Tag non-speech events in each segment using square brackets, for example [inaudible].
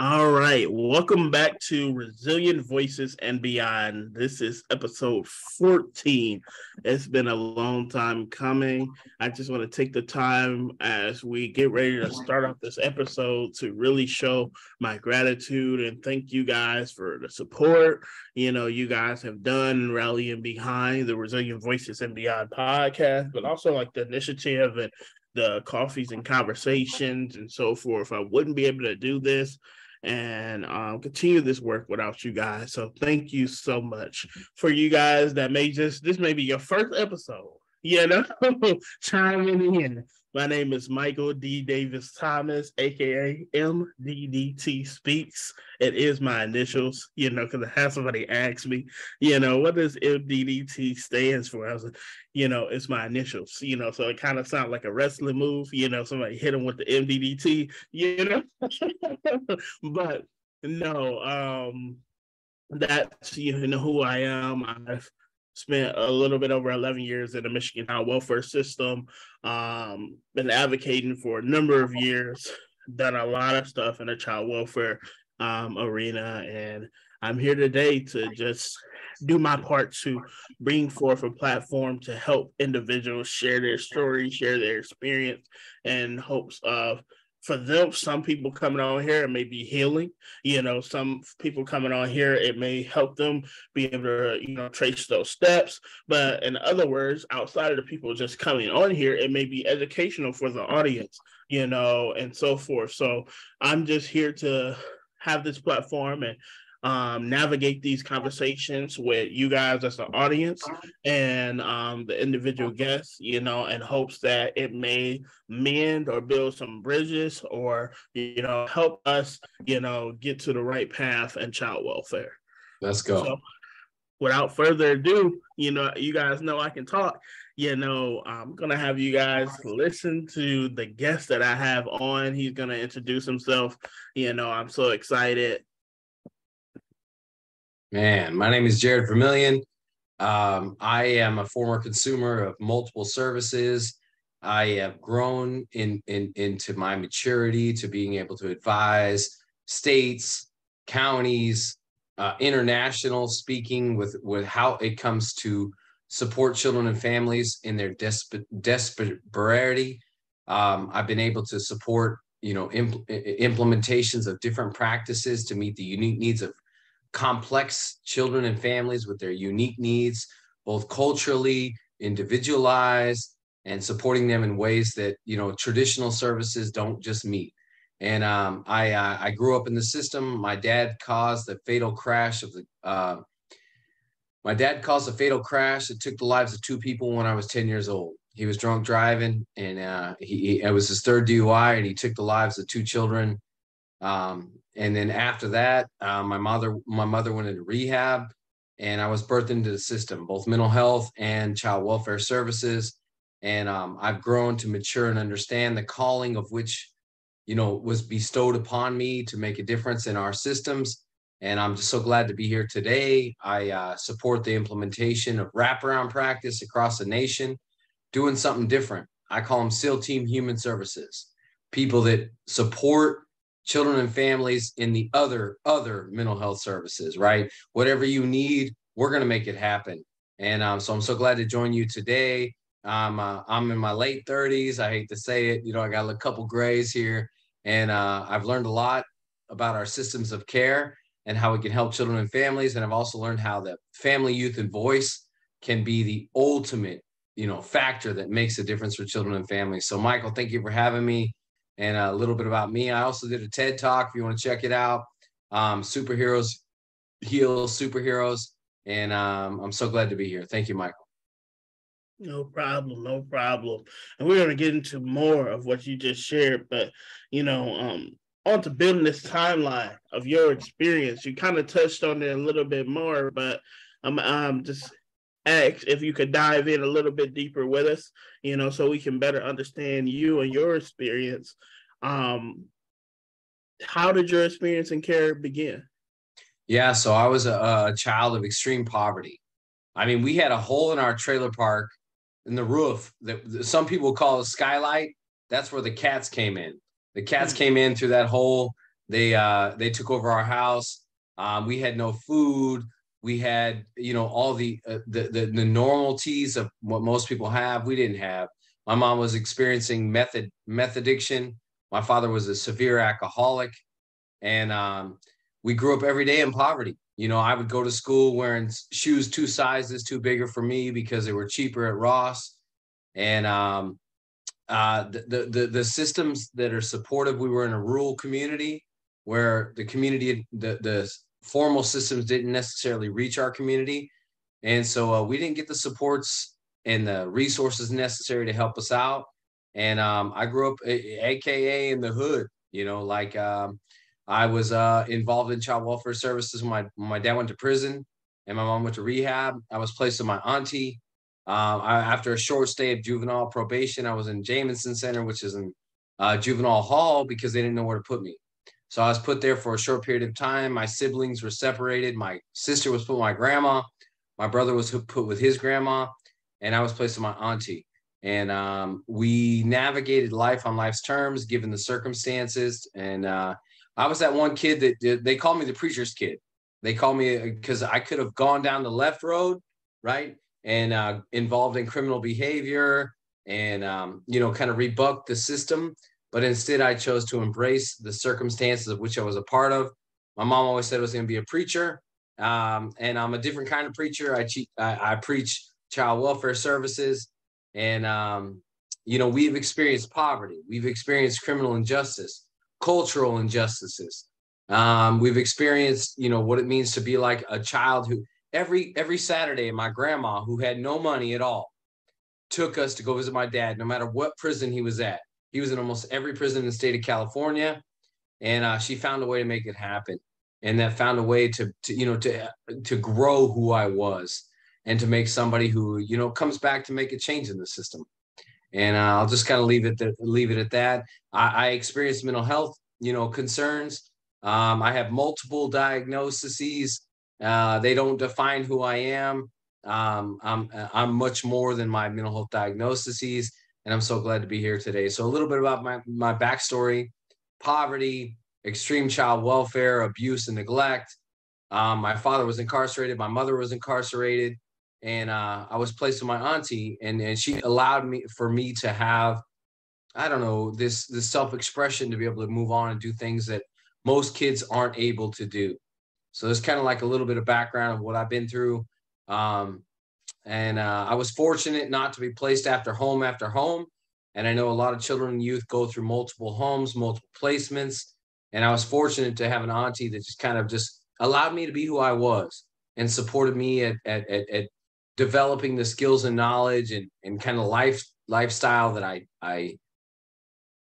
All right, welcome back to Resilient Voices and Beyond. This is episode 14. It's been a long time coming. I just want to take the time as we get ready to start off this episode to really show my gratitude and thank you guys for the support. You know, you guys have done rallying behind the Resilient Voices and Beyond podcast, but also like the initiative and the coffees and conversations and so forth. I wouldn't be able to do this and um, continue this work without you guys. So thank you so much for you guys that may just this may be your first episode, you know, [laughs] chiming in. My name is Michael D. Davis Thomas, aka MDDT Speaks. It is my initials, you know, because I had somebody ask me, you know, what does MDDT stands for? I was like, you know, it's my initials, you know, so it kind of sounds like a wrestling move, you know, somebody hit him with the MDDT, you know, [laughs] but no, um, that's you know who I am. I've spent a little bit over 11 years in the Michigan Child Welfare System. Um, been advocating for a number of years, done a lot of stuff in the child welfare um, arena, and I'm here today to just do my part to bring forth a platform to help individuals share their story, share their experience, in hopes of for them, some people coming on here, it may be healing. You know, some people coming on here, it may help them be able to, you know, trace those steps. But in other words, outside of the people just coming on here, it may be educational for the audience, you know, and so forth. So I'm just here to have this platform and um, navigate these conversations with you guys as an audience and um, the individual guests, you know, in hopes that it may mend or build some bridges or, you know, help us, you know, get to the right path and child welfare. Let's go. So, without further ado, you know, you guys know I can talk. You know, I'm gonna have you guys listen to the guest that I have on. He's gonna introduce himself. You know, I'm so excited. Man, my name is Jarred Vermillion. Um, I am a former consumer of multiple services. I have grown in, in into my maturity to being able to advise states, counties, uh, international speaking with with how it comes to support children and families in their desp- desperation. Um, I've been able to support you know impl- implementations of different practices to meet the unique needs of complex children and families with their unique needs, both culturally, individualized, and supporting them in ways that you know traditional services don't just meet. And um, I uh, I grew up in the system. My dad caused the fatal crash of the. Uh, my dad caused a fatal crash that took the lives of two people when I was 10 years old. He was drunk driving, and uh, he, he it was his third DUI, and he took the lives of two children. Um, and then after that, uh, my mother my mother went into rehab, and I was birthed into the system, both mental health and child welfare services. And um, I've grown to mature and understand the calling of which, you know, was bestowed upon me to make a difference in our systems. And I'm just so glad to be here today. I uh, support the implementation of wraparound practice across the nation, doing something different. I call them SEAL Team Human Services, people that support children and families in the other other mental health services right? Whatever you need we're going to make it happen. And um, so i'm so glad to join you today. Um, uh, i'm in my late 30s i hate to say it you know i got a couple grays here. And uh, i've learned a lot about our systems of care and how we can help children and families. And i've also learned how that family youth and voice can be the ultimate you know factor that makes a difference for children and families. So michael thank you for having me and a little bit about me. I also did a TED talk if you want to check it out. Um, superheroes heal superheroes, and um, I'm so glad to be here. Thank you, Michael. No problem, no problem. And we're going to get into more of what you just shared, but you know, um, on to building this timeline of your experience. You kind of touched on it a little bit more, but I'm um, just ask if you could dive in a little bit deeper with us, you know, so we can better understand you and your experience. Um, how did your experience in care begin? Yeah, so I was a, a child of extreme poverty. I mean, we had a hole in our trailer park in the roof that some people call a skylight. That's where the cats came in. The cats hmm. came in through that hole. They uh, they took over our house. Um, we had no food. We had you know all the, uh, the the the normalities of what most people have. We didn't have. My mom was experiencing method meth addiction. My father was a severe alcoholic, and um, we grew up every day in poverty. You know, I would go to school wearing shoes two sizes too bigger for me because they were cheaper at Ross, and um, uh, the, the the systems that are supportive. We were in a rural community where the community, the the formal systems didn't necessarily reach our community, and so uh, we didn't get the supports and the resources necessary to help us out. And um, I grew up, AKA in the hood. You know, like um, I was uh, involved in child welfare services when my when my dad went to prison and my mom went to rehab. I was placed with my auntie um, I, after a short stay of juvenile probation, I was in Jamison Center, which is in uh, juvenile hall, because they didn't know where to put me. So I was put there for a short period of time. My siblings were separated. My sister was put with my grandma. My brother was put with his grandma, and I was placed with my auntie. And um, we navigated life on life's terms, given the circumstances. And uh, I was that one kid that they called me the preacher's kid. They called me because I could have gone down the left road, right? and uh, involved in criminal behavior and um, you know kind of rebuck the system but instead i chose to embrace the circumstances of which i was a part of my mom always said i was going to be a preacher um, and i'm a different kind of preacher i, che- I, I preach child welfare services and um, you know we've experienced poverty. We've experienced criminal injustice cultural injustices. Um, we've experienced you know what it means to be like a child who every every Saturday, my grandma, who had no money at all, took us to go visit my dad, no matter what prison he was at. He was in almost every prison in the state of California, and uh, she found a way to make it happen, and that found a way to, to you know to to grow who I was and to make somebody who you know comes back to make a change in the system. And uh, I'll just kind of leave it leave it at that. I, I experienced mental health you know concerns. Um, I have multiple diagnoses uh, they don't define who I am. Um, I'm I'm much more than my mental health diagnoses, and I'm so glad to be here today. So a little bit about my my backstory: poverty, extreme child welfare, abuse, and neglect. Um, my father was incarcerated. My mother was incarcerated, and uh, I was placed with my auntie, and and she allowed me for me to have, I don't know, this this self expression to be able to move on and do things that most kids aren't able to do. So it's kind of like a little bit of background of what I've been through. Um, and uh, I was fortunate not to be placed after home after home. And I know a lot of children and youth go through multiple homes, multiple placements. And I was fortunate to have an auntie that just kind of just allowed me to be who I was and supported me at, at, at, at developing the skills and knowledge and, and kind of life lifestyle that I, I,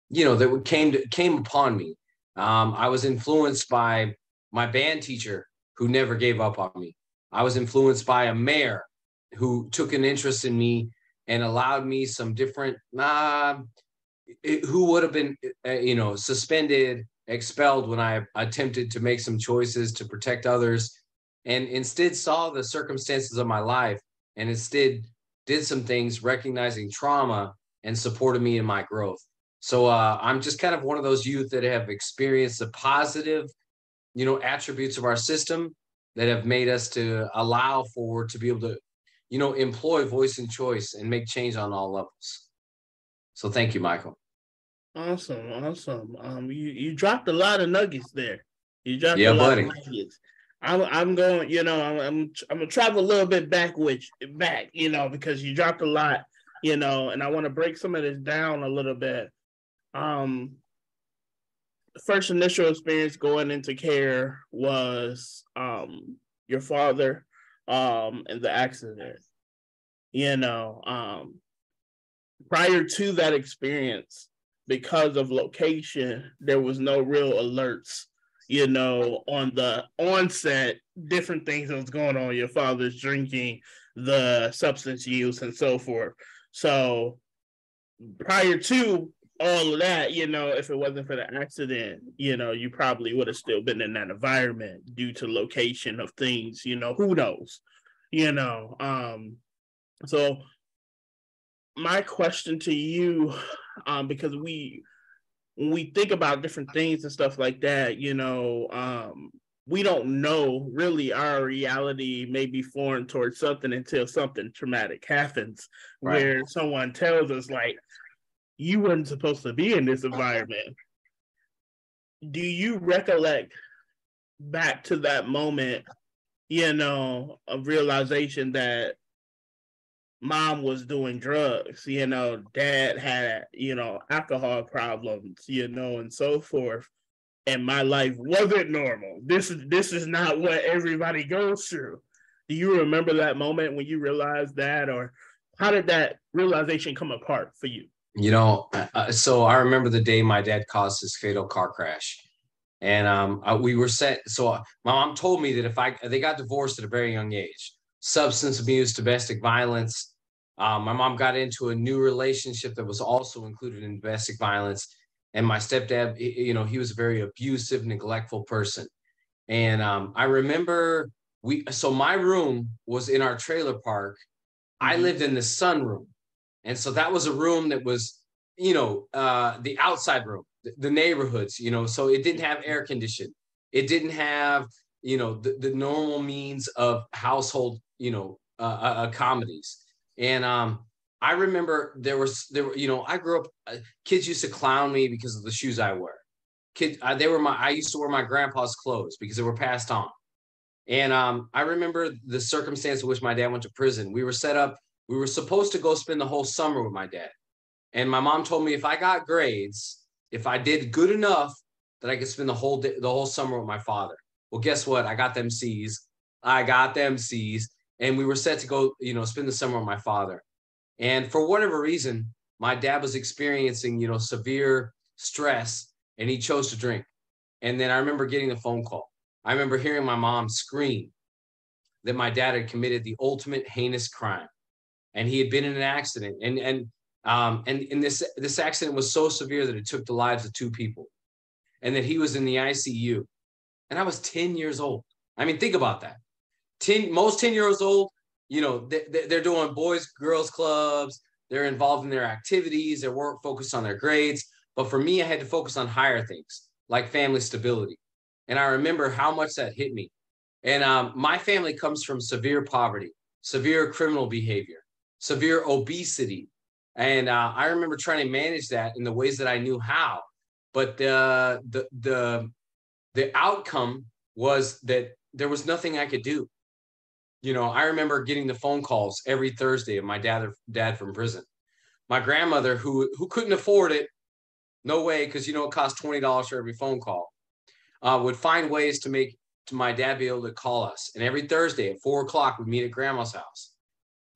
you know, that came to, came upon me. Um, I was influenced by my band teacher who never gave up on me. I was influenced by a mayor who took an interest in me and allowed me some different, uh, who would have been, uh, you know, suspended, expelled when I attempted to make some choices to protect others, and instead saw the circumstances of my life and instead did some things recognizing trauma and supported me in my growth. So uh, I'm just kind of one of those youth that have experienced the positive you know attributes of our system that have made us to allow for to be able to you know employ voice and choice and make change on all levels. So thank you michael. Awesome awesome. Um you you dropped a lot of nuggets there. You dropped yeah, a lot buddy. of nuggets I'm I'm going, you know, I'm I'm, I'm gonna travel a little bit back with back, you know, because you dropped a lot, you know, and I want to break some of this down a little bit. Um, first initial experience going into care was um, your father um, and the accident. You know, um, prior to that experience, because of location, there was no real alerts. You know, on the onset, different things that was going on. Your father's drinking, the substance use, and so forth. So, prior to all of that, you know, if it wasn't for the accident, you know, you probably would have still been in that environment due to location of things, you know, who knows, you know. Um, so my question to you, um, because we when we think about different things and stuff like that, you know, um, we don't know really our reality may be foreign towards something until something traumatic happens right. where someone tells us like you weren't supposed to be in this environment do you recollect back to that moment you know of realization that mom was doing drugs you know dad had you know alcohol problems you know and so forth and my life wasn't normal. This is this is not what everybody goes through. Do you remember that moment when you realized that, or how did that realization come apart for you? You know, uh, uh so I remember the day my dad caused his fatal car crash, and um, uh, we were set. So my mom told me that if I they got divorced at a very young age, substance abuse, domestic violence. Um, my mom got into a new relationship that was also included in domestic violence. And my stepdad you know he was a very abusive neglectful person. And um, i remember we so my room was in our trailer park. I mm-hmm. lived in the sunroom. And so that was a room that was you know uh, the outside room the, the neighborhoods you know so it didn't have air conditioning. it didn't have you know the, the normal means of household you know uh, uh, comedies and um I remember there was there were you know I grew up uh, kids used to clown me because of the shoes I wear. Kids uh, they were my I used to wear my grandpa's clothes because they were passed on. And um, I remember the circumstance in which my dad went to prison. We were set up. We were supposed to go spend the whole summer with my dad. And my mom told me if I got grades, if I did good enough, that I could spend the whole day, the whole summer with my father. Well, guess what? I got them C's. I got them C's, and we were set to go, you know, spend the summer with my father. And for whatever reason, my dad was experiencing, you know, severe stress and he chose to drink. And then I remember getting a phone call. I remember hearing my mom scream that my dad had committed the ultimate heinous crime and he had been in an accident. And, and, um, and, and this, this accident was so severe that it took the lives of two people and that he was in the ICU. And I was 10 years old. I mean, think about that. 10, most 10 years old you know, they, they're doing boys, girls clubs. They're involved in their activities. They're work focused on their grades. But for me, I had to focus on higher things like family stability. And I remember how much that hit me. And um, my family comes from severe poverty, severe criminal behavior, severe obesity. And uh, I remember trying to manage that in the ways that I knew how. But the, the, the, the outcome was that there was nothing I could do you know, I remember getting the phone calls every Thursday of my dad dad from prison. My grandmother, who who couldn't afford it, no way, because you know it costs twenty dollars for every phone call, uh, would find ways to make to my dad be able to call us. And every Thursday at four o'clock, we'd meet at grandma's house,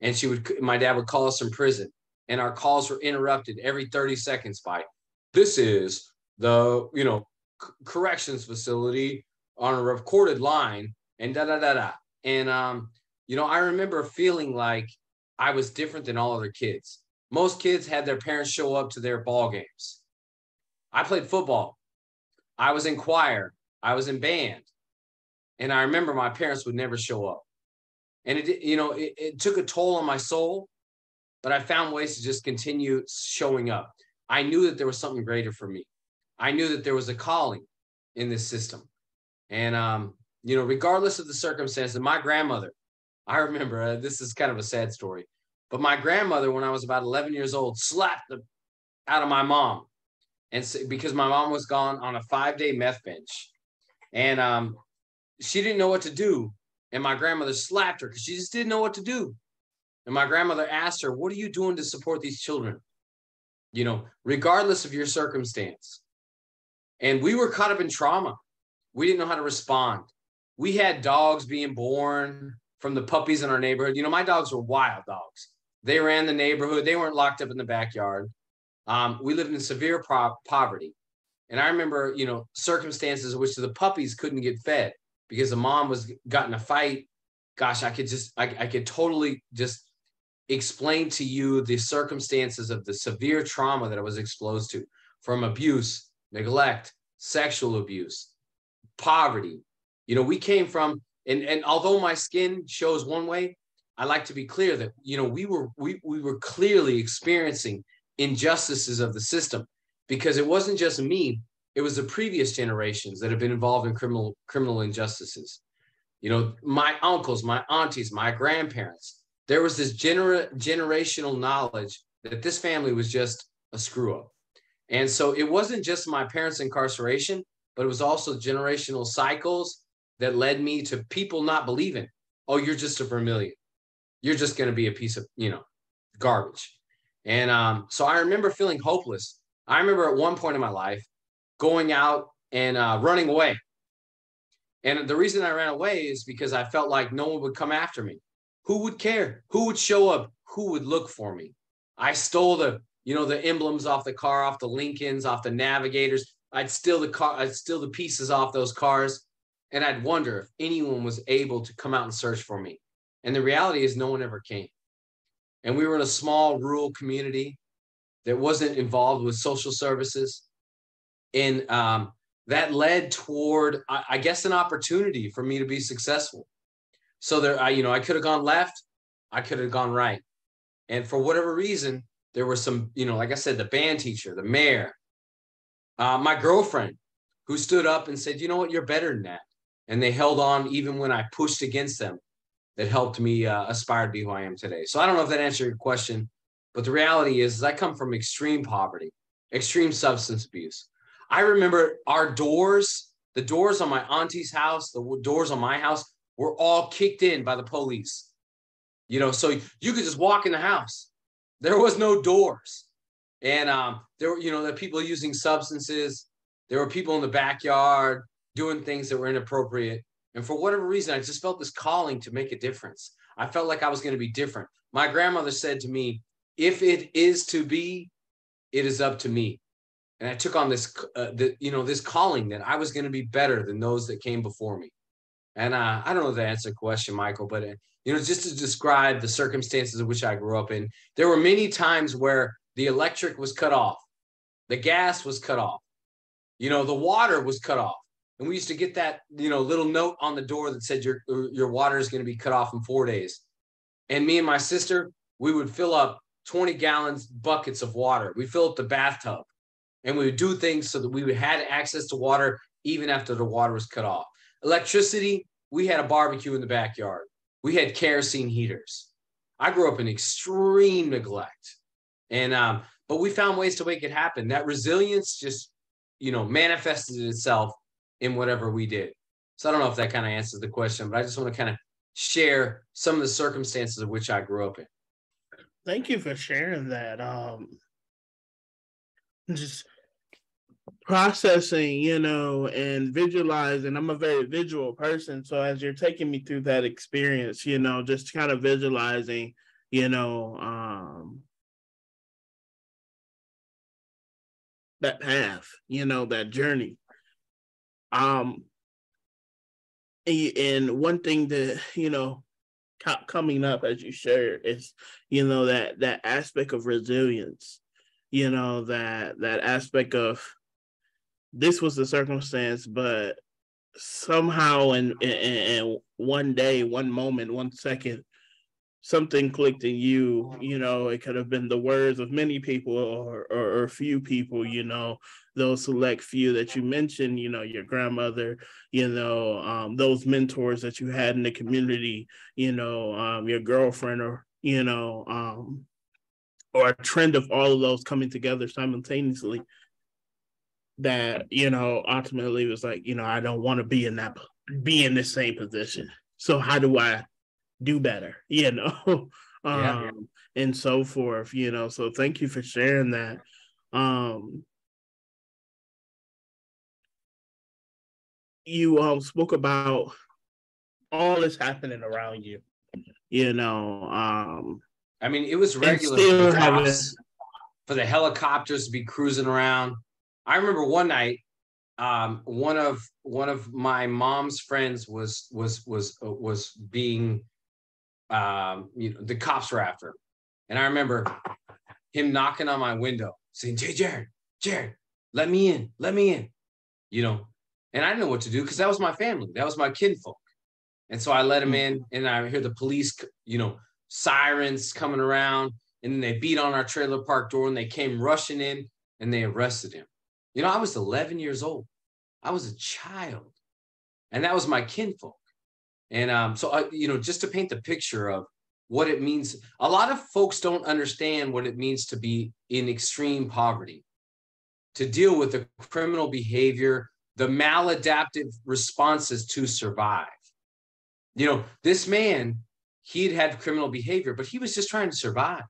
and she would my dad would call us from prison, and our calls were interrupted every thirty seconds by, "This is the you know c- corrections facility on a recorded line," and da da da da. And um, you know, I remember feeling like I was different than all other kids. Most kids had their parents show up to their ball games. I played football. I was in choir. I was in band. And I remember my parents would never show up. And it, you know, it, it took a toll on my soul, but I found ways to just continue showing up. I knew that there was something greater for me. I knew that there was a calling in this system. And um, you know, regardless of the circumstances, my grandmother, I remember uh, this is kind of a sad story, but my grandmother, when I was about 11 years old, slapped the out of my mom, and so, because my mom was gone on a five day meth bench, and um, she didn't know what to do, and my grandmother slapped her because she just didn't know what to do, and my grandmother asked her, "What are you doing to support these children?" You know, regardless of your circumstance, and we were caught up in trauma. We didn't know how to respond we had dogs being born from the puppies in our neighborhood. You know, my dogs were wild dogs. They ran the neighborhood. They weren't locked up in the backyard. Um, we lived in severe poverty. And I remember, you know, circumstances in which the puppies couldn't get fed because the mom was got in a fight. Gosh, I could just, I, I could totally just explain to you the circumstances of the severe trauma that I was exposed to from abuse, neglect, sexual abuse, poverty, you know, we came from, and and although my skin shows one way, I like to be clear that you know we were we we were clearly experiencing injustices of the system, because it wasn't just me, it was the previous generations that have been involved in criminal criminal injustices. You know, my uncles, my aunties, my grandparents. There was this gener- generational knowledge that this family was just a screw up. And so it wasn't just my parents' incarceration, but it was also generational cycles that led me to people not believing, oh, you're just a Vermillion. You're just going to be a piece of, you know, garbage. And um, so I remember feeling hopeless. I remember at one point in my life going out and uh, running away. And the reason I ran away is because I felt like no one would come after me. Who would care? Who would show up? Who would look for me? I stole the, you know, the emblems off the car, off the Lincolns, off the Navigators. I'd steal the car, I'd steal the pieces off those cars. And I'd wonder if anyone was able to come out and search for me. And the reality is no one ever came. And we were in a small rural community that wasn't involved with social services. And um, that led toward, I, I guess, an opportunity for me to be successful. So there, I, you know, I could have gone left, I could have gone right. And for whatever reason, there was some, you know, like I said, the band teacher, the mayor, uh, my girlfriend, who stood up and said, you know what, you're better than that. And they held on even when I pushed against them that helped me uh, aspire to be who I am today. So I don't know if that answered your question, but the reality is, is I come from extreme poverty, extreme substance abuse. I remember our doors, the doors on my auntie's house, the doors on my house were all kicked in by the police. You know, so you could just walk in the house. There was no doors. And um, there were, you know, the people using substances. There were people in the backyard doing things that were inappropriate. And for whatever reason, I just felt this calling to make a difference. I felt like I was going to be different. My grandmother said to me, if it is to be, it is up to me. And I took on this, uh, the, you know, this calling that I was going to be better than those that came before me. And uh, I don't know if that answers the question, Michael, but uh, you know, just to describe the circumstances in which I grew up in, there were many times where the electric was cut off, the gas was cut off, you know, the water was cut off, and we used to get that, you know, little note on the door that said your your water is going to be cut off in four days. And me and my sister, we would fill up 20 gallons buckets of water. We fill up the bathtub, and we would do things so that we would had access to water even after the water was cut off. Electricity, we had a barbecue in the backyard. We had kerosene heaters. I grew up in extreme neglect, and um, but we found ways to make it happen. That resilience just, you know, manifested itself in whatever we did. So I don't know if that kind of answers the question, but I just want to kind of share some of the circumstances of which I grew up in. Thank you for sharing that. Um, just processing, you know, and visualizing. I'm a very visual person. So as you're taking me through that experience, you know, just kind of visualizing, you know, um, that path, you know, that journey. Um, and one thing that you know coming up as you share is you know that that aspect of resilience you know that that aspect of this was the circumstance but somehow in, in, in one day one moment one second something clicked in you you know it could have been the words of many people or, or, or a few people you know those select few that you mentioned you know your grandmother you know um, those mentors that you had in the community you know um, your girlfriend or you know um, or a trend of all of those coming together simultaneously that you know ultimately was like you know i don't want to be in that be in the same position. So how do i do better, [laughs] you know, um, yeah. and so forth, you know. So thank you for sharing that. Um, you um spoke about all this happening around you, you know. Um, I mean, it was regular for, for the helicopters to be cruising around. I remember one night um, one of one of my mom's friends was was was uh, was being um, you know, the cops were after him. And I remember him knocking on my window saying, Jay Jarred, Jarred, let me in, let me in, you know. And I didn't know what to do because that was my family, that was my kinfolk. And so I let him in, and I hear the police, you know, sirens coming around, and then they beat on our trailer park door and they came rushing in. and they arrested him. You know, I was 11 years old. I was a child, and that was my kinfolk. And um, so, I, you know, just to paint the picture of what it means, a lot of folks don't understand what it means to be in extreme poverty, to deal with the criminal behavior, the maladaptive responses to survive. You know, this man, he'd had criminal behavior, but he was just trying to survive.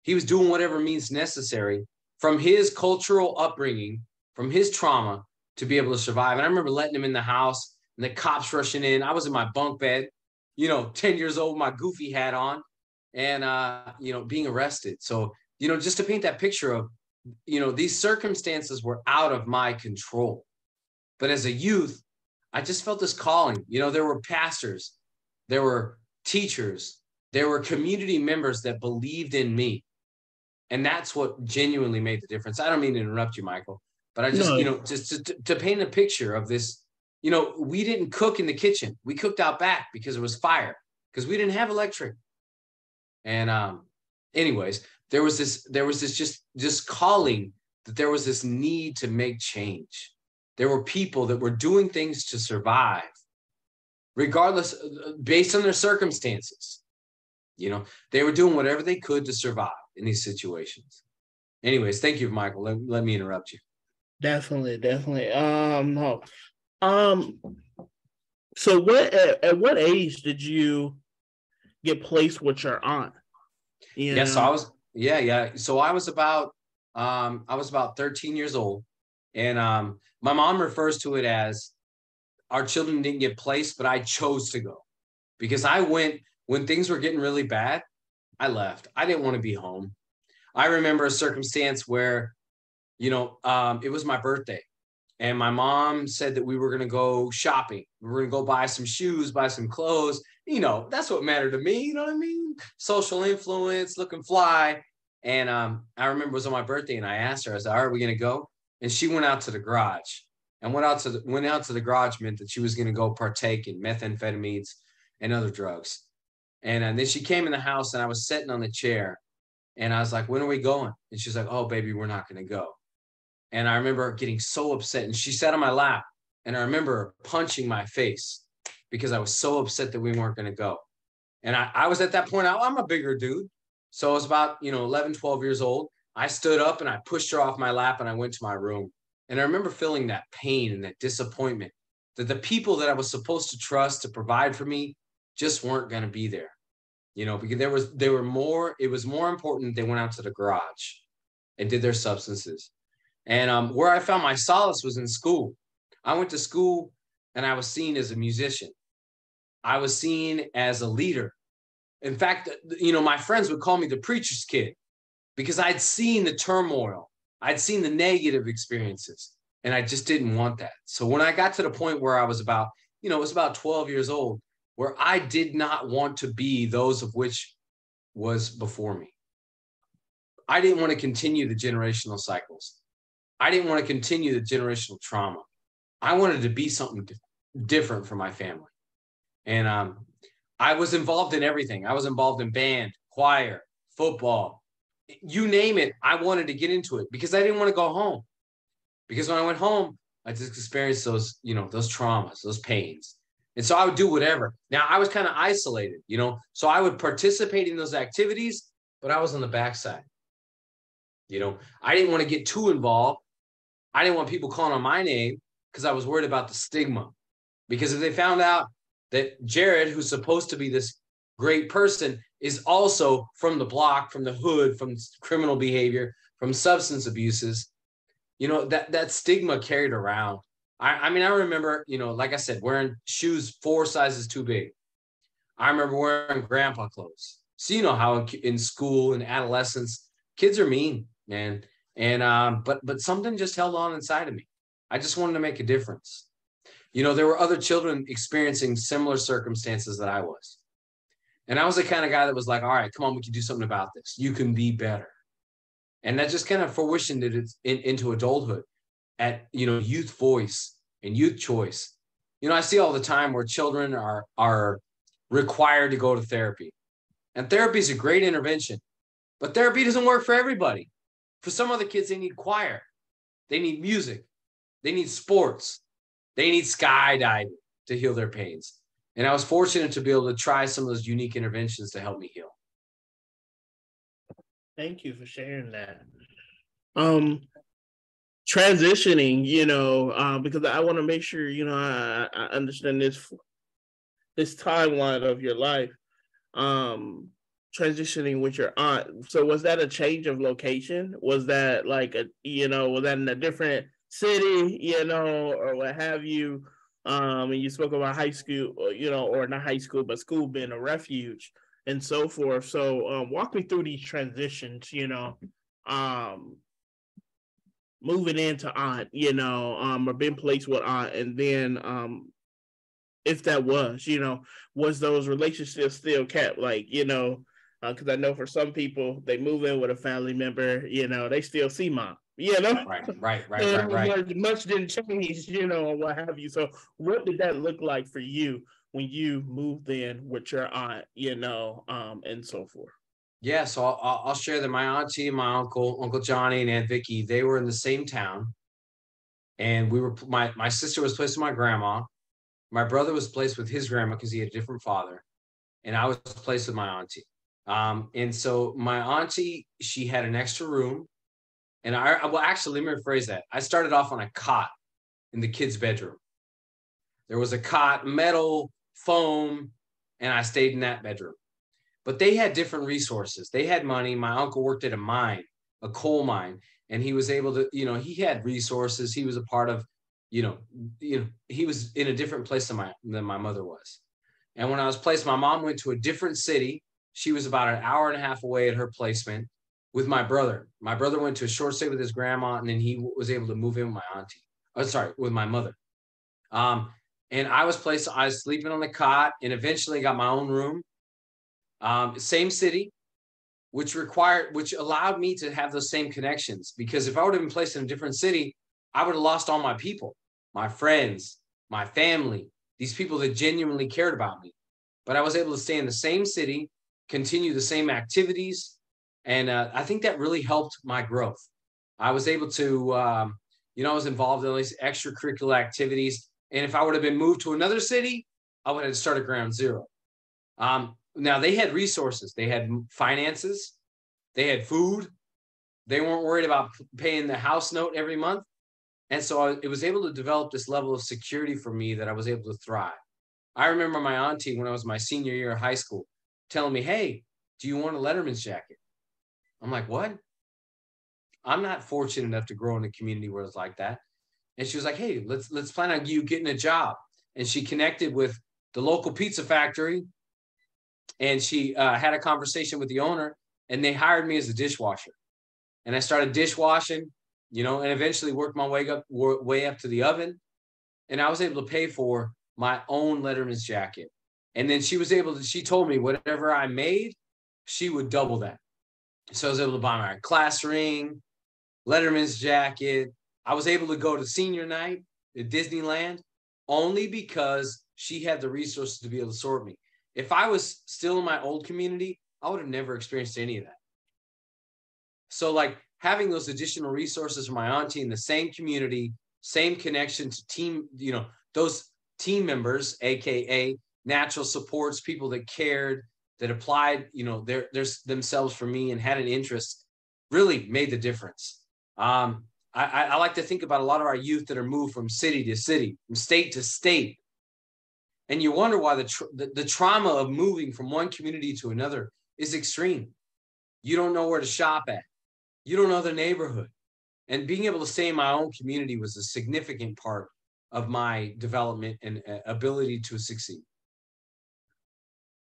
He was doing whatever means necessary from his cultural upbringing, from his trauma to be able to survive. And I remember letting him in the house and the cops rushing in. I was in my bunk bed, you know, [laughs] 10 years old, my goofy hat on, and, uh, you know, being arrested. So, you know, just to paint that picture of, you know, these circumstances were out of my control. But as a youth, I just felt this calling. You know, there were pastors, there were teachers, there were community members that believed in me. And that's what genuinely made the difference. I don't mean to interrupt you, Michael, but I just, no. you know, just to, to paint a picture of this, you know, we didn't cook in the kitchen. We cooked out back because it was fire, because we didn't have electric. And um, anyways, there was this, there was this just just calling that there was this need to make change. There were people that were doing things to survive, regardless, uh, based on their circumstances. You know, they were doing whatever they could to survive in these situations. Anyways, thank you, Michael. Let, let me interrupt you. Definitely, definitely. Um, no. Um, so what at, at what age did you get placed with your aunt? You yeah, so I was yeah, yeah. So I was about um I was about 13 years old. And um my mom refers to it as our children didn't get placed, but I chose to go because I went when things were getting really bad. I left. I didn't want to be home. I remember a circumstance where, you know, um, it was my birthday, and my mom said that we were going to go shopping. We were going to go buy some shoes, buy some clothes. You know, that's what mattered to me. You know what I mean? Social influence, looking fly. And um, I remember it was on my birthday, and I asked her, I said, "Are we going to go?" And she went out to the garage, and went out to the went out to the garage meant that she was going to go partake in methamphetamines and other drugs. And, and then she came in the house and I was sitting on the chair and I was like, when are we going? And she's like, oh, baby, we're not going to go. And I remember getting so upset. And she sat on my lap and I remember punching my face because I was so upset that we weren't going to go. And I, I was at that point, I'm a bigger dude. So I was about, you know, 11, 12 years old. I stood up and I pushed her off my lap and I went to my room. And I remember feeling that pain and that disappointment that the people that I was supposed to trust to provide for me just weren't going to be there you know because there was they were more it was more important they went out to the garage and did their substances and um, where i found my solace was in school. I went to school and i was seen as a musician. I was seen as a leader. In fact you know my friends would call me the preacher's kid because i'd seen the turmoil. I'd seen the negative experiences and i just didn't want that. So when i got to the point where i was about you know it was about 12 years old where I did not want to be those of which was before me. I didn't want to continue the generational cycles. I didn't want to continue the generational trauma. I wanted to be something different for my family. And um, I was involved in everything. I was involved in band, choir, football, you name it. I wanted to get into it because I didn't want to go home. Because when I went home, I just experienced those, you know, those traumas, those pains. And so I would do whatever. Now I was kind of isolated, you know, so I would participate in those activities, but I was on the backside. You know, I didn't want to get too involved. I didn't want people calling on my name because I was worried about the stigma. Because if they found out that Jarred, who's supposed to be this great person, is also from the block, from the hood, from criminal behavior, from substance abuses, you know, that that stigma carried around. I, I mean, I remember, you know, like I said, wearing shoes four sizes too big. I remember wearing grandpa clothes. So you know how in school and adolescence, kids are mean, man. And um, but but something just held on inside of me. I just wanted to make a difference. You know, there were other children experiencing similar circumstances that I was. And I was the kind of guy that was like, all right, come on, we can do something about this. You can be better. And that just kind of fruitioned it in, into adulthood at you know youth voice and youth choice you know i see all the time where children are are required to go to therapy and therapy is a great intervention but therapy doesn't work for everybody for some other kids they need choir They need music. They need sports. They need skydiving to heal their pains. And I was fortunate to be able to try some of those unique interventions to help me heal. Thank you for sharing that. Um, transitioning, you know, uh, because I want to make sure, you know, I, I understand this this timeline of your life. Um, transitioning with your aunt. So was that a change of location? Was that like a you know, was that in a different city, you know, or what have you? Um, and you spoke about high school, you know, or not high school, but school being a refuge and so forth. So um, walk me through these transitions, you know, um, moving into aunt, you know, um, or being placed with aunt, and then um, if that was, you know, was those relationships still kept? Like, you know, because uh, I know for some people they move in with a family member, you know, they still see mom. You know, right, right, right, right, right. Much didn't change, you know, or what have you. So, what did that look like for you when you moved in with your aunt, you know, um, and so forth? Yeah, so I'll, I'll share that my auntie, my uncle, Uncle Johnny, and Aunt Vicky, they were in the same town, and we were my my sister was placed with my grandma, my brother was placed with his grandma because he had a different father, and I was placed with my auntie. Um, and so my auntie, she had an extra room. And I, well, actually, let me rephrase that. I started off on a cot in the kids' bedroom. There was a cot, metal, foam, and I stayed in that bedroom. But they had different resources. They had money. My uncle worked at a mine, a coal mine, and he was able to, you know, he had resources. He was a part of, you know, you know, he was in a different place than my than my mother was. And when I was placed, my mom went to a different city she was about an hour and a half away at her placement with my brother. My brother went to a short stay with his grandma, and then he was able to move in with my auntie. Oh, sorry, with my mother. Um, and I was placed. I was sleeping on the cot, and eventually got my own room. Um, same city, which required, which allowed me to have those same connections. Because if I would have been placed in a different city, I would have lost all my people, my friends, my family, these people that genuinely cared about me. But I was able to stay in the same city continue the same activities. And uh, I think that really helped my growth. I was able to, um, you know, I was involved in these extracurricular activities. And if I would have been moved to another city, I would have started ground zero. Um, now they had resources, they had finances, they had food. They weren't worried about paying the house note every month. And so I, it was able to develop this level of security for me that I was able to thrive. I remember my auntie when I was my senior year of high school telling me, hey, do you want a Letterman's jacket? I'm like, what? I'm not fortunate enough to grow in a community where it's like that. And she was like, hey, let's let's plan on you getting a job. And she connected with the local pizza factory and she uh, had a conversation with the owner and they hired me as a dishwasher. And I started dishwashing, you know, and eventually worked my way up way up to the oven. And I was able to pay for my own Letterman's jacket and then she was able to, she told me whatever I made, she would double that. So I was able to buy my class ring, Letterman's jacket. I was able to go to senior night at Disneyland only because she had the resources to be able to sort me. If I was still in my old community, I would have never experienced any of that. So, like having those additional resources from my auntie in the same community, same connection to team, you know, those team members, aka natural supports, people that cared, that applied, you know, their, their themselves for me and had an interest, really made the difference. Um, I, I like to think about a lot of our youth that are moved from city to city, from state to state, and you wonder why the, the, the trauma of moving from one community to another is extreme. You don't know where to shop at. You don't know the neighborhood. And being able to stay in my own community was a significant part of my development and uh, ability to succeed.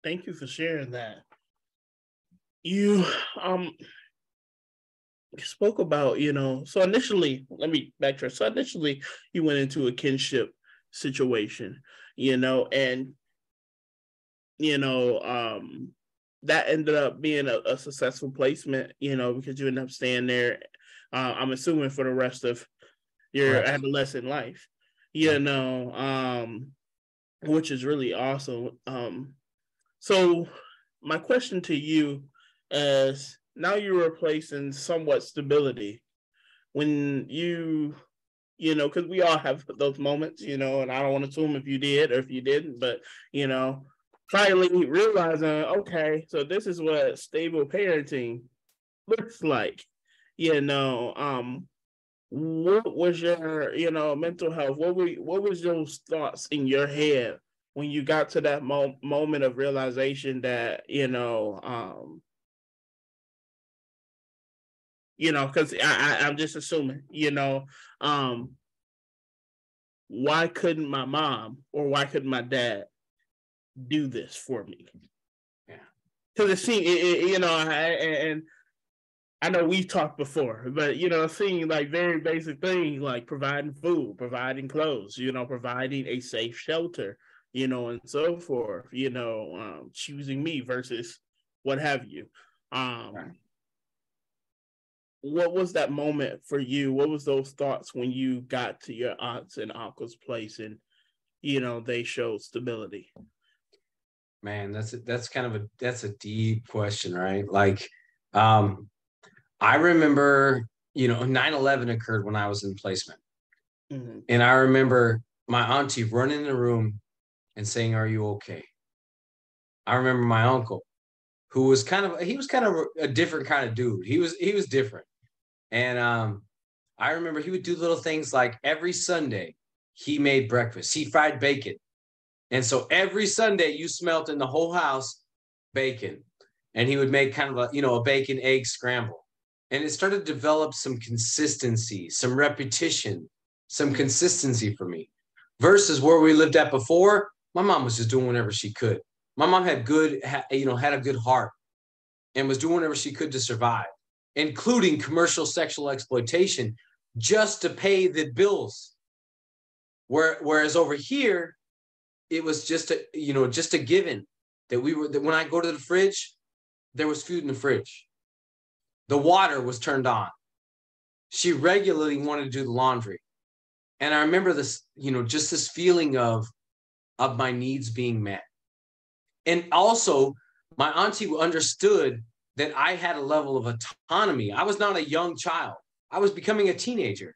Thank you for sharing that. You um spoke about, you know, so initially, let me backtrack. So initially you went into a kinship situation, you know, and you know, um that ended up being a, a successful placement, you know, because you ended up staying there. Uh, I'm assuming for the rest of your right. adolescent life, you know, um, which is really awesome. Um, so my question to you is now you're replacing somewhat stability when you you know, because we all have those moments, you know, and I don't want to assume if you did or if you didn't, but you know, finally realizing, okay, so this is what stable parenting looks like. You know, um, what was your, you know, mental health? What were what was those thoughts in your head when you got to that mo- moment of realization that, you know, um, you know, because I, I I'm just assuming, you know, um, why couldn't my mom or why couldn't my dad do this for me? Yeah, because it seemed, it, it, you know, I, and I know we've talked before, but you know, seeing like very basic things like providing food, providing clothes, you know, providing a safe shelter, you know, and so forth, you know, um, choosing me versus what have you. Um, right what was that moment for you? What was those thoughts when you got to your aunts and uncles' place and you know they showed stability? Man, that's a, that's kind of a that's a deep question, right? Like, um, I remember, you know, 9-11 occurred when I was in placement. Mm-hmm. And I remember my auntie running in the room and saying, Are you okay? I remember my uncle, who was kind of he was kind of a different kind of dude. He was he was different. And um, I remember he would do little things like every Sunday he made breakfast. He fried bacon. And so every Sunday you smelt in the whole house bacon. And he would make kind of a, you know, a bacon egg scramble. And it started to develop some consistency, some repetition, some consistency for me. Versus where we lived at before, my mom was just doing whatever she could. My mom had good, you know, had a good heart and was doing whatever she could to survive including commercial sexual exploitation, just to pay the bills. Where, whereas over here, it was just a you know just a given that we were that when I go to the fridge, there was food in the fridge. The water was turned on. She regularly wanted to do the laundry. And I remember this, you know, just this feeling of of my needs being met. And also my auntie understood that I had a level of autonomy. I was not a young child. I was becoming a teenager.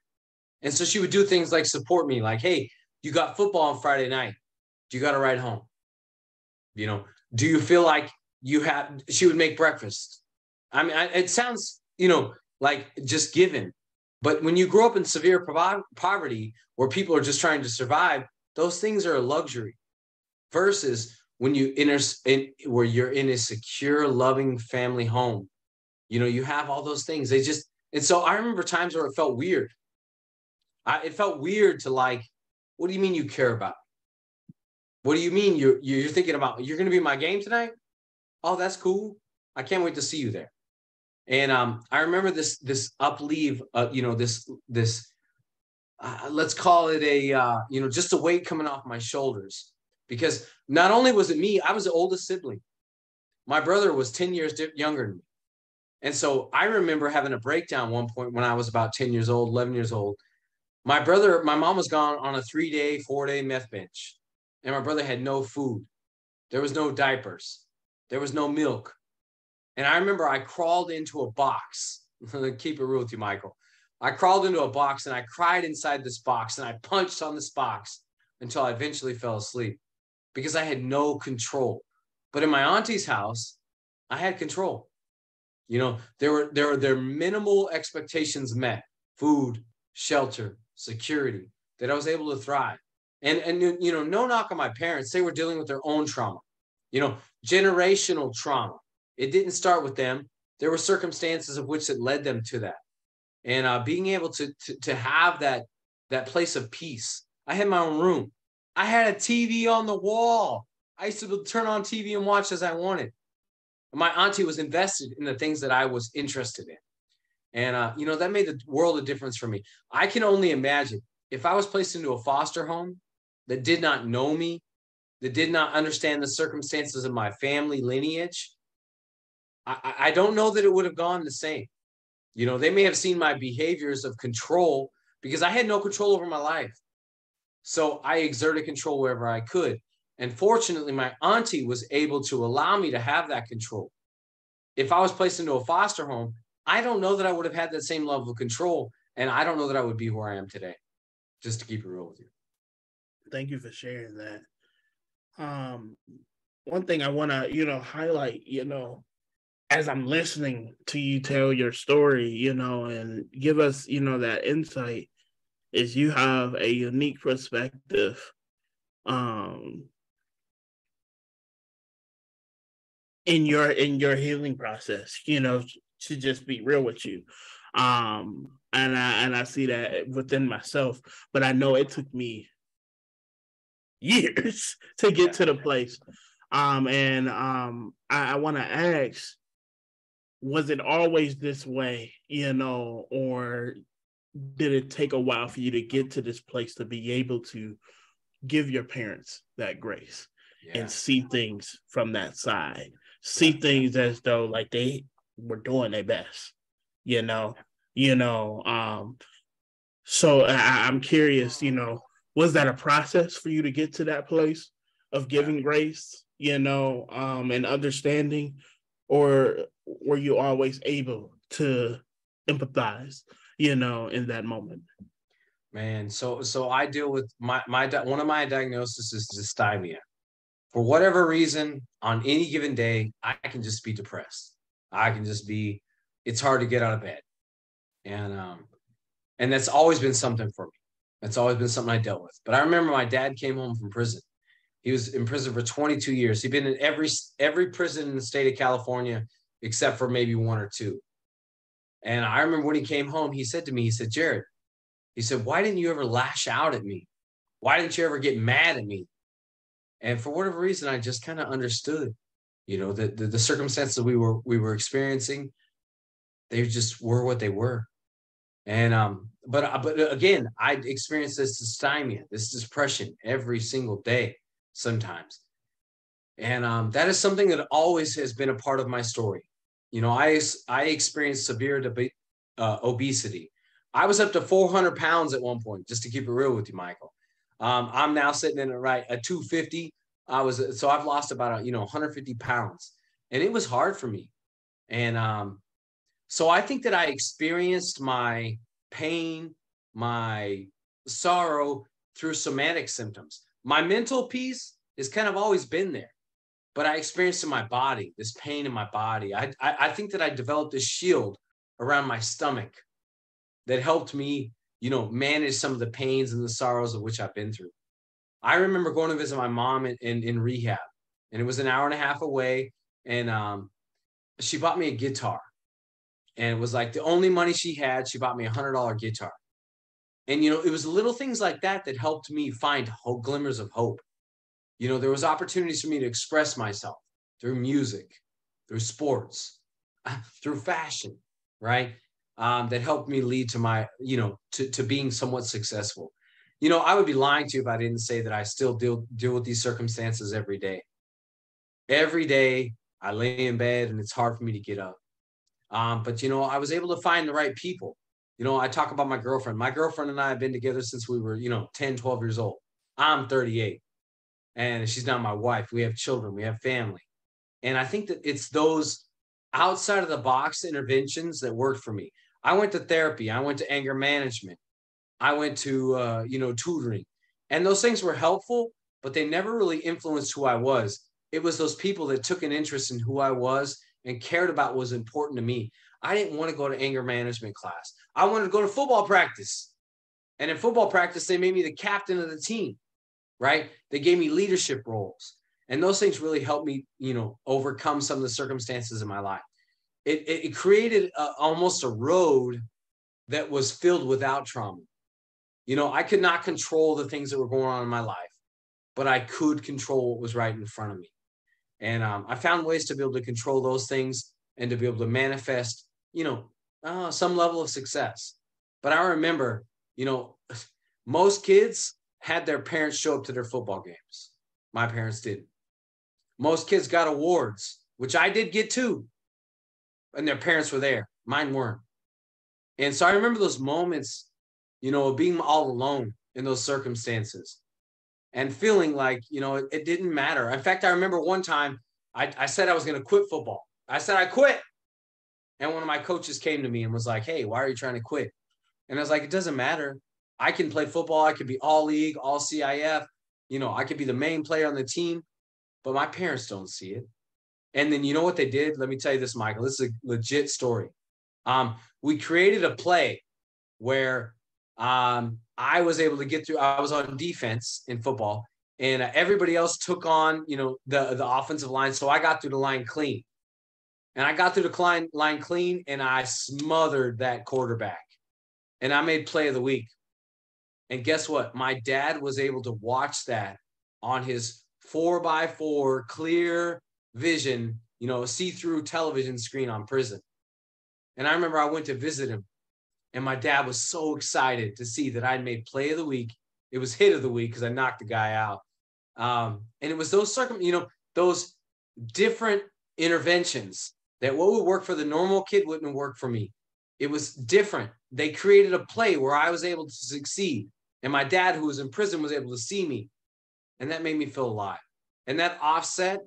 And so she would do things like support me, like, hey, you got football on Friday night. Do you got to ride home? You know, do you feel like you have, she would make breakfast. I mean, I, it sounds, you know, like just given. But when you grow up in severe poverty where people are just trying to survive, those things are a luxury versus when you enter in where you're in a secure, loving family home, you know, you have all those things. They just and so I remember times where it felt weird. I, it felt weird to like, what do you mean you care about? What do you mean you're you're thinking about you're going to be my game tonight? Oh, that's cool. I can't wait to see you there. And um, I remember this this upleave, uh, you know, this this uh, let's call it a uh, you know just a weight coming off my shoulders because not only was it me, I was the oldest sibling. My brother was 10 years younger than me. And so I remember having a breakdown one point when I was about 10 years old, 11 years old. My brother, my mom was gone on a three day, four day meth bench, and my brother had no food. There was no diapers, there was no milk. And I remember I crawled into a box. [laughs] Keep it real with you, Michael. I crawled into a box and I cried inside this box and I punched on this box until I eventually fell asleep because I had no control. But in my auntie's house, I had control. You know, there were there were their minimal expectations met: food, shelter, security. That I was able to thrive. And and you know, no knock on my parents; they were dealing with their own trauma. You know, generational trauma. It didn't start with them. There were circumstances of which it led them to that. And uh, being able to, to to have that that place of peace. I had my own room. I had a TV on the wall. I used to turn on TV and watch as I wanted. My auntie was invested in the things that I was interested in. And, uh, you know, that made the world a difference for me. I can only imagine if I was placed into a foster home that did not know me, that did not understand the circumstances of my family lineage, I, I don't know that it would have gone the same. You know, they may have seen my behaviors of control because I had no control over my life. So I exerted control wherever I could. And fortunately, my auntie was able to allow me to have that control. If I was placed into a foster home, I don't know that I would have had that same level of control And I don't know that I would be where I am today, just to keep it real with you. Thank you for sharing that. Um, one thing I want to, you know, highlight, you know, as I'm listening to you tell your story, you know, and give us, you know, that insight is you have a unique perspective um in your in your healing process, you know, to just be real with you. Um and I and I see that within myself, but I know it took me years [laughs] to get to the place. Um and um I, I want to ask was it always this way, you know, or did it take a while for you to get to this place to be able to give your parents that grace yeah. and see things from that side? See things as though like they were doing their best, you know, you know. Um, so I, I'm curious, you know, was that a process for you to get to that place of giving grace, you know, um, and understanding, or were you always able to empathize, you know, in that moment? Man, so so I deal with my my one of my diagnoses is dysthymia. For whatever reason, on any given day, I can just be depressed. I can just be. It's hard to get out of bed, and um, and that's always been something for me. That's always been something I dealt with. But I remember my dad came home from prison. He was in prison for 22 years. He'd been in every every prison in the state of California except for maybe one or two. And I remember when he came home, he said to me, he said, Jarred, he said, why didn't you ever lash out at me? Why didn't you ever get mad at me? And for whatever reason, I just kind of understood, you know, the, the circumstances we were we were experiencing, they just were what they were. And um, but uh, but again, I experienced this dysthymia, this depression every single day, sometimes. And um, that is something that always has been a part of my story. You know, I I experienced severe deb- uh, obesity. I was up to 400 pounds at one point, just to keep it real with you, Michael. Um, I'm now sitting in a right at 250. I was so I've lost about you know 150 pounds, and it was hard for me. And um, so I think that I experienced my pain, my sorrow through somatic symptoms. My mental piece has kind of always been there but I experienced in my body this pain in my body. I, I, I think that I developed a shield around my stomach that helped me, you know, manage some of the pains and the sorrows of which I've been through. I remember going to visit my mom in, in, in rehab, and it was an hour and a half away, and um, she bought me a guitar, and it was like the only money she had. She bought me a hundred dollar guitar, and you know, it was little things like that that helped me find hope, glimmers of hope you know, there was opportunities for me to express myself through music, through sports, [laughs] through fashion, right? Um, that helped me lead to my, you know, to, to being somewhat successful. You know, I would be lying to you if I didn't say that I still deal deal with these circumstances every day. Every day I lay in bed and it's hard for me to get up. Um, but you know, I was able to find the right people. You know, I talk about my girlfriend. My girlfriend and I have been together since we were, you know, 10, 12 years old. I'm 38 and she's not my wife. We have children, we have family. And I think that it's those outside of the box interventions that worked for me. I went to therapy, I went to anger management, I went to, uh, you know, tutoring. And those things were helpful, but they never really influenced who I was. It was those people that took an interest in who I was and cared about what was important to me. I didn't want to go to anger management class. I wanted to go to football practice. And in football practice, they made me the captain of the team right? They gave me leadership roles. And those things really helped me, you know, overcome some of the circumstances in my life. It, it, it created a, almost a road that was filled without trauma. You know, I could not control the things that were going on in my life, but I could control what was right in front of me. And um, I found ways to be able to control those things and to be able to manifest, you know, uh, some level of success. But I remember, you know, [laughs] most kids had their parents show up to their football games. My parents didn't. Most kids got awards, which I did get too, and their parents were there. Mine weren't. And so I remember those moments, you know, being all alone in those circumstances and feeling like, you know, it, it didn't matter. In fact, I remember one time I, I said I was going to quit football. I said, I quit. And one of my coaches came to me and was like, Hey, why are you trying to quit? And I was like, it doesn't matter. I can play football. I could be all league, all CIF. You know, I could be the main player on the team, but my parents don't see it. And then you know what they did? Let me tell you this, Michael. This is a legit story. Um, we created a play where um, I was able to get through. I was on defense in football, and everybody else took on, you know, the the offensive line. So I got through the line clean, and I got through the line line clean, and I smothered that quarterback, and I made play of the week. And guess what? My dad was able to watch that on his four by four clear vision, you know, see through television screen on prison. And I remember I went to visit him, and my dad was so excited to see that I'd made play of the week. It was hit of the week because I knocked the guy out. Um, and it was those circum, you know, those different interventions that what would work for the normal kid wouldn't work for me. It was different. They created a play where I was able to succeed. And my dad, who was in prison, was able to see me. And that made me feel alive. And that offset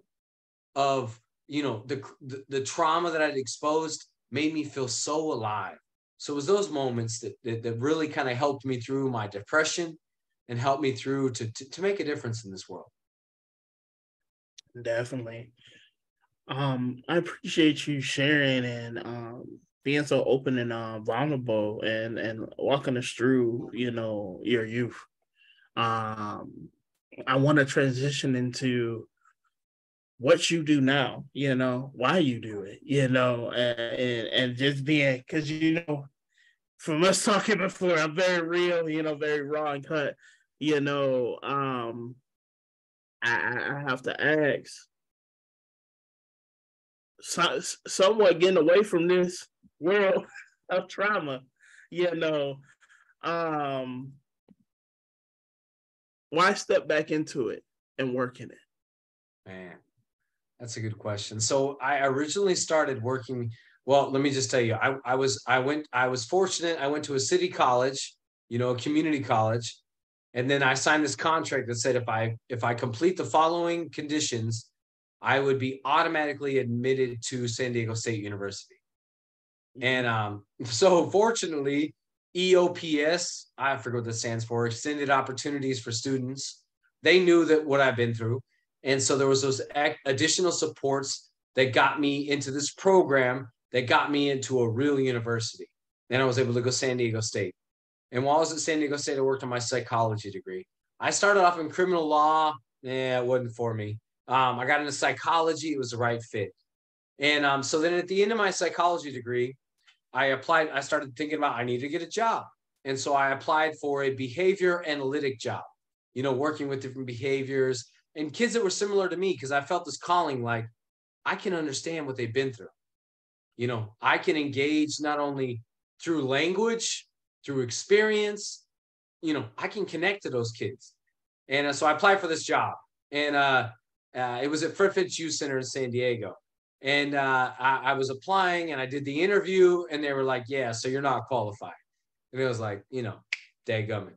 of, you know, the, the, the trauma that I'd exposed made me feel so alive. So it was those moments that, that, that really kind of helped me through my depression and helped me through to, to, to make a difference in this world. Definitely. Um, I appreciate you sharing and um, being so open and uh, vulnerable and and walking us through, you know, your youth. Um, I want to transition into what you do now, you know, why you do it, you know, and and, just being because you know, from us [laughs] talking before, I'm very real, you know, very raw and cut, you know. Um, I, I have to ask, so, somewhat getting away from this world [laughs] of trauma, you know, um, why step back into it and work in it? Man, that's a good question. So I originally started working. Well, let me just tell you, I, I was I went I was fortunate. I went to a city college, you know, a community college, and then I signed this contract that said if I if I complete the following conditions, I would be automatically admitted to San Diego State University. Mm-hmm. And um, [laughs] so fortunately, EOPS, I forget what that stands for, extended opportunities for students. They knew that what I've been through. And so there was those additional supports that got me into this program that got me into a real university. Then I was able to go San Diego State. And while I was at San Diego State, I worked on my psychology degree. I started off in criminal law. Yeah, it wasn't for me. Um, I got into psychology. It was the right fit. And um, so then at the end of my psychology degree, I applied, I started thinking about I need to get a job. And so I applied for a behavior analytic job, you know, working with different behaviors, and kids that were similar to me because I felt this calling like I can understand what they've been through. You know, I can engage not only through language, through experience, you know, I can connect to those kids. And uh, so I applied for this job. And uh, uh, it was at Fred Youth Center in San Diego. And uh, I, I was applying and I did the interview and they were like, yeah, so you're not qualified. And it was like, you know, gumming.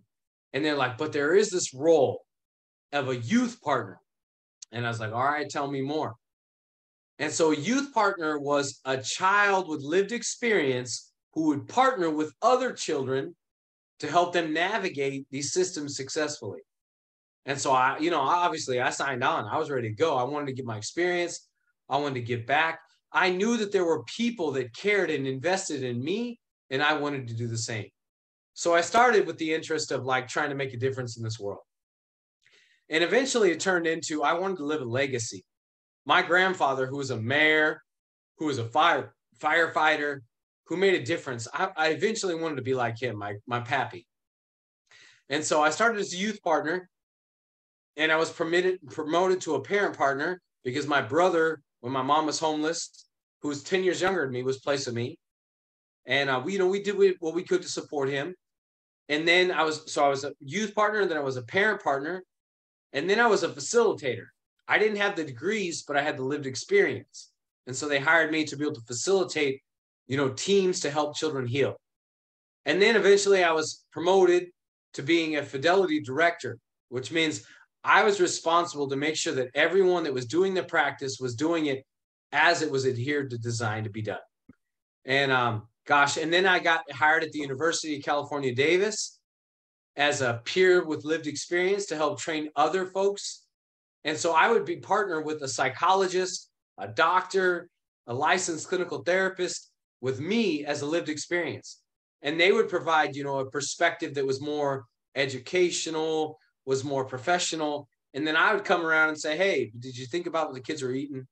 And they're like, but there is this role of a youth partner. And I was like, all right, tell me more. And so a youth partner was a child with lived experience who would partner with other children to help them navigate these systems successfully. And so I, you know, obviously I signed on. I was ready to go. I wanted to get my experience. I wanted to give back. I knew that there were people that cared and invested in me, and I wanted to do the same. So I started with the interest of like trying to make a difference in this world. And eventually it turned into I wanted to live a legacy. My grandfather, who was a mayor, who was a fire firefighter, who made a difference, I, I eventually wanted to be like him, my, my pappy. And so I started as a youth partner and I was permitted promoted to a parent partner because my brother, when my mom was homeless, who was 10 years younger than me, was placed with me. And uh, we, you know, we did what we could to support him. And then I was so I was a youth partner, and then I was a parent partner, and then I was a facilitator. I didn't have the degrees, but I had the lived experience. And so they hired me to be able to facilitate, you know, teams to help children heal. And then eventually I was promoted to being a fidelity director, which means I was responsible to make sure that everyone that was doing the practice was doing it as it was adhered to design to be done. And um, gosh, and then I got hired at the University of California, Davis as a peer with lived experience to help train other folks. And so I would be partner with a psychologist, a doctor, a licensed clinical therapist with me as a lived experience. And they would provide, you know, a perspective that was more educational, was more professional. And then I would come around and say, Hey, did you think about what the kids were eating?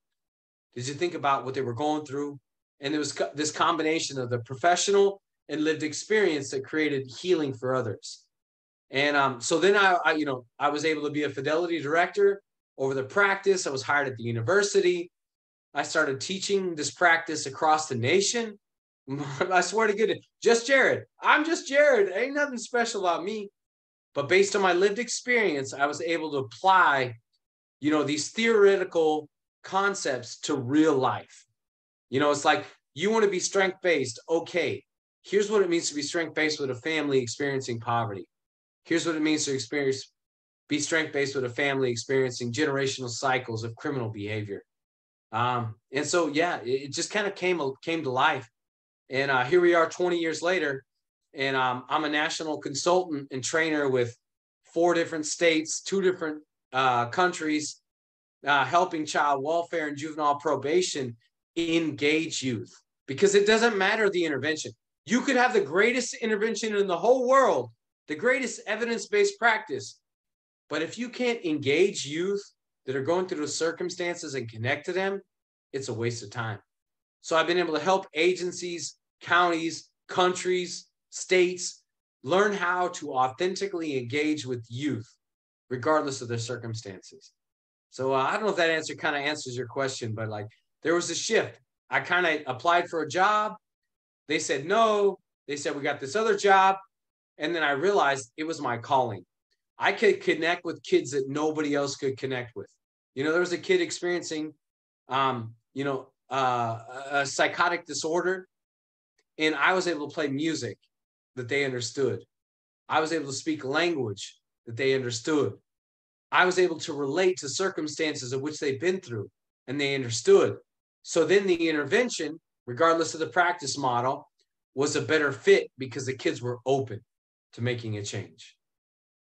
Did you think about what they were going through? And it was co- this combination of the professional and lived experience that created healing for others. And um, so then I, I, you know, I was able to be a fidelity director over the practice. I was hired at the university. I started teaching this practice across the nation. [laughs] I swear to goodness, just Jarred. I'm just Jarred. Ain't nothing special about me. But based on my lived experience, I was able to apply, you know, these theoretical concepts to real life. You know, it's like you want to be strength based. Okay, here's what it means to be strength based with a family experiencing poverty. Here's what it means to experience be strength based with a family experiencing generational cycles of criminal behavior. Um, and so, yeah, it, it just kind of came came to life. And uh, here we are, 20 years later, and um, I'm a national consultant and trainer with four different states, two different uh, countries, uh, helping child welfare and juvenile probation engage youth because it doesn't matter the intervention. You could have the greatest intervention in the whole world, the greatest evidence based practice. But if you can't engage youth that are going through those circumstances and connect to them, it's a waste of time. So I've been able to help agencies, counties, countries, states learn how to authentically engage with youth, regardless of their circumstances. So uh, I don't know if that answer kind of answers your question, but like there was a shift. I kind of applied for a job. They said no. They said we got this other job. And then I realized it was my calling. I could connect with kids that nobody else could connect with. You know, there was a kid experiencing, um, you know, uh, a psychotic disorder, and I was able to play music that they understood. I was able to speak language that they understood. I was able to relate to circumstances of which they've been through and they understood. So then the intervention, regardless of the practice model, was a better fit because the kids were open to making a change.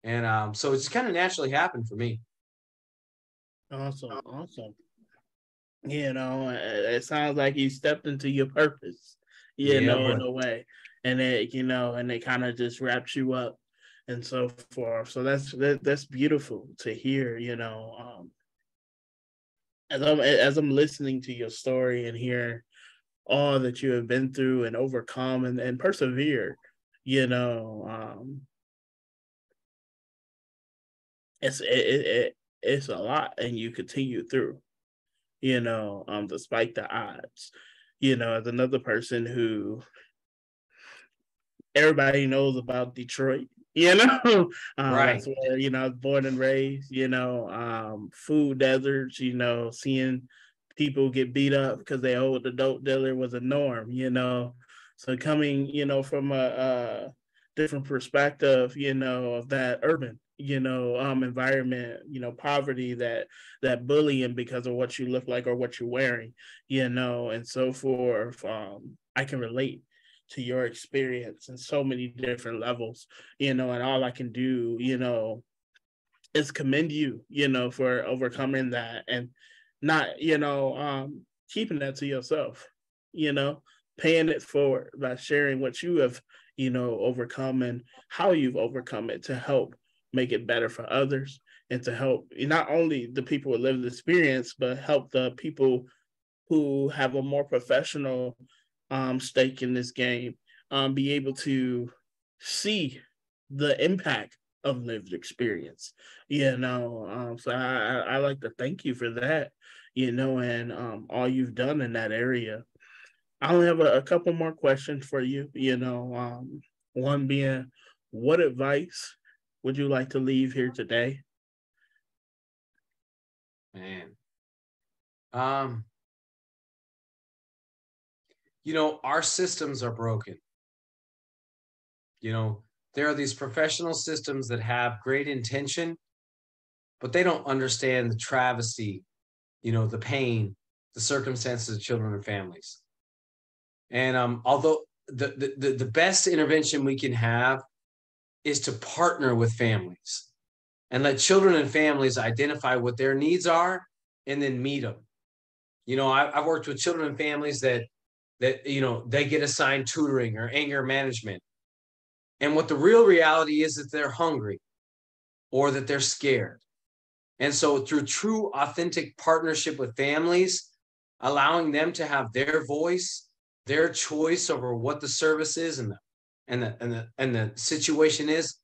And um, so it just kind of naturally happened for me. Awesome. Awesome. You know, it sounds like you stepped into your purpose, you yeah, know, in a way. And it, you know, and it kind of just wraps you up and so forth. So that's that, that's beautiful to hear, you know. Um, as I'm as I'm listening to your story and hear all that you have been through and overcome and, and persevere, you know, um, it's it, it, it's a lot, and you continue through, you know, um, despite the odds. You know, as another person who everybody knows about Detroit, [laughs] you know? Um, right. where you know I was born and raised you know um, food deserts you know seeing people get beat up because they old the dope dealer was a norm you know? So coming you know from a, a different perspective you know of that urban you know um environment you know poverty that that bullying because of what you look like or what you're wearing you know and so forth um i can relate to your experience in so many different levels, you know, and all I can do, you know, is commend you, you know, for overcoming that and not, you know, um, keeping that to yourself, you know, paying it forward by sharing what you have, you know, overcome and how you've overcome it to help make it better for others and to help not only the people with lived experience, but help the people who have a more professional um, stake in this game, um, be able to see the impact of lived experience. You know, um, so I, I like to thank you for that. You know, and um, all you've done in that area. I only have a, a couple more questions for you. You know, um, one being, what advice would you like to leave here today? Man, um, you know, our systems are broken. You know, there are these professional systems that have great intention, but they don't understand the travesty, you know, the pain, the circumstances of children and families. And um, although the, the, the best intervention we can have is to partner with families and let children and families identify what their needs are and then meet them. You know, I, have worked with children and families that that you know they get assigned tutoring or anger management, and what the real reality is that they're hungry or that they're scared. And so, through true, authentic partnership with families, allowing them to have their voice, their choice over what the service is and the and the and the and the situation is,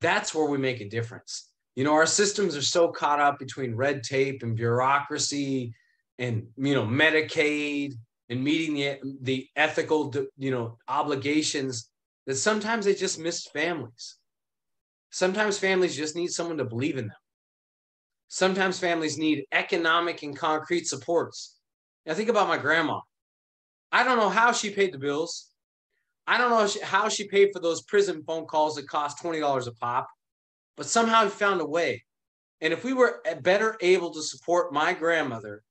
that's where we make a difference. You know, our systems are so caught up between red tape and bureaucracy and you know Medicaid and meeting the the ethical you know obligations that sometimes they just miss families. Sometimes families just need someone to believe in them. Sometimes families need economic and concrete supports. Now think about my grandma. I don't know how she paid the bills. I don't know how she paid for those prison phone calls that cost $20 a pop, but somehow found a way. And if we were eh, better able to support my grandmother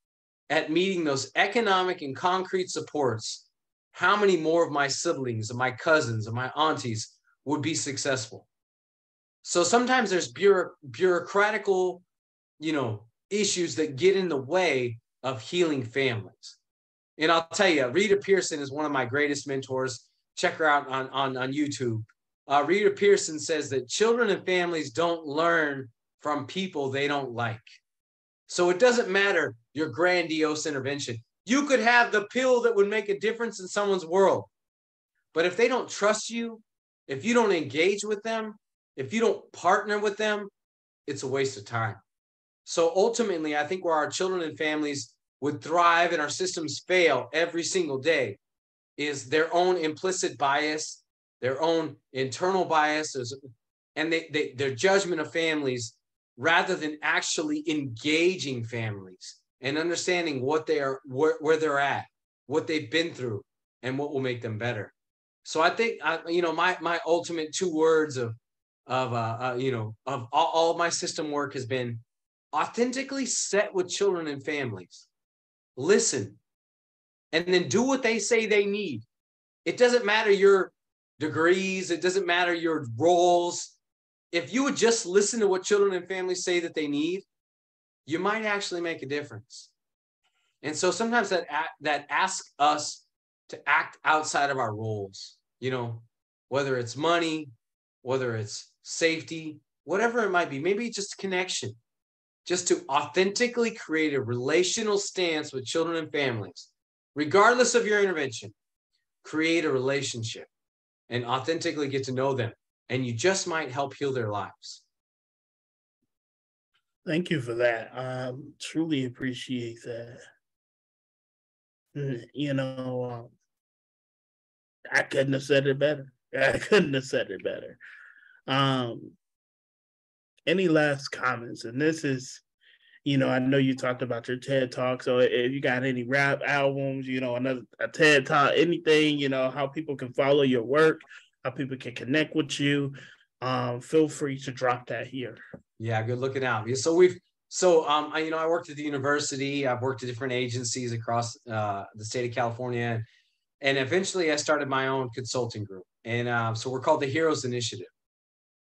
at meeting those economic and concrete supports, how many more of my siblings and my cousins and my aunties would be successful? So sometimes there's bureau- bureaucratical, you know, issues that get in the way of healing families. And I'll tell you, Rita Pierson is one of my greatest mentors. Check her out on, on, on YouTube. Uh, Rita Pierson says that children and families don't learn from people they don't like. So it doesn't matter your grandiose intervention. You could have the pill that would make a difference in someone's world. But if they don't trust you, if you don't engage with them, if you don't partner with them, it's a waste of time. So ultimately, I think where our children and families would thrive and our systems fail every single day is their own implicit bias, their own internal biases, and they, they, their judgment of families rather than actually engaging families and understanding what they are, where, where they're at, what they've been through, and what will make them better. So I think, I, you know, my my ultimate two words of of uh, uh, you know of all, all my system work has been authentically set with children and families. Listen and then do what they say they need. It doesn't matter your degrees. It doesn't matter your roles if you would just listen to what children and families say that they need you might actually make a difference and so sometimes that that asks us to act outside of our roles you know whether it's money whether it's safety, whatever it might be, maybe just connection, just to authentically create a relational stance with children and families, regardless of your intervention, create a relationship and authentically get to know them. And you just might help heal their lives. Thank you for that. Um, truly appreciate that. You know, um, I couldn't have said it better. [laughs] I couldn't have said it better. Um, any last comments? And this is, you know, I know you talked about your TED talk. So if you got any rap albums, you know, another a TED talk, anything, you know, how people can follow your work, how people can connect with you, um, feel free to drop that here. Yeah, good looking out. So we've so um, I, you know, I worked at the university. I've worked at different agencies across uh, the state of California, and eventually I started my own consulting group. And uh, so we're called the Heroes Initiative.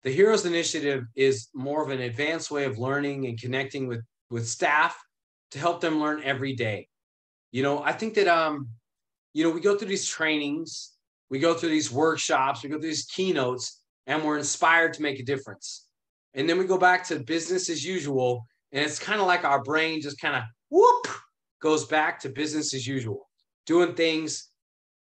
The Heroes Initiative is more of an advanced way of learning and connecting with, with staff to help them learn every day. You know, I think that, um, you know, we go through these trainings, we go through these workshops, we go through these keynotes, and we're inspired to make a difference. And then we go back to business as usual. And it's kind of like our brain just kind of whoop goes back to business as usual, doing things,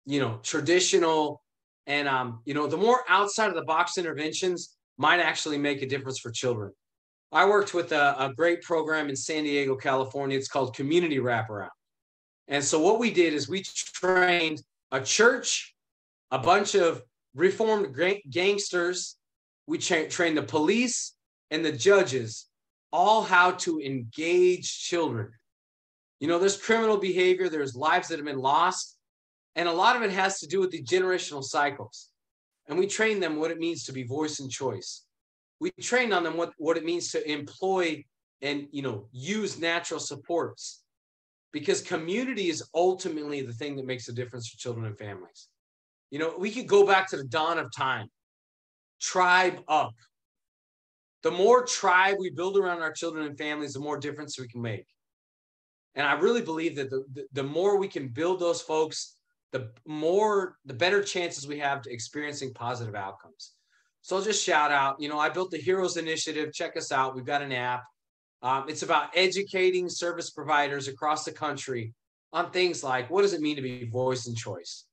you know, traditional. And, um, you know, the more outside of the box interventions, might actually make a difference for children. I worked with a, a great program in San Diego, California. It's called Community Wraparound. And so what we did is we trained a church, a bunch of reformed gangsters. We tra- trained the police and the judges all how to engage children. You know, there's criminal behavior, there's lives that have been lost, and a lot of it has to do with the generational cycles and we train them what it means to be voice and choice. We train on them what, what it means to employ and you know use natural supports because community is ultimately the thing that makes a difference for children and families. You know, we could go back to the dawn of time. Tribe up. The more tribe we build around our children and families, the more difference we can make. And I really believe that the, the, the more we can build those folks, the more, the better chances we have to experiencing positive outcomes. So I'll just shout out, you know, I built the Heroes Initiative. Check us out. We've got an app. Um, it's about educating service providers across the country on things like what does it mean to be voice and choice?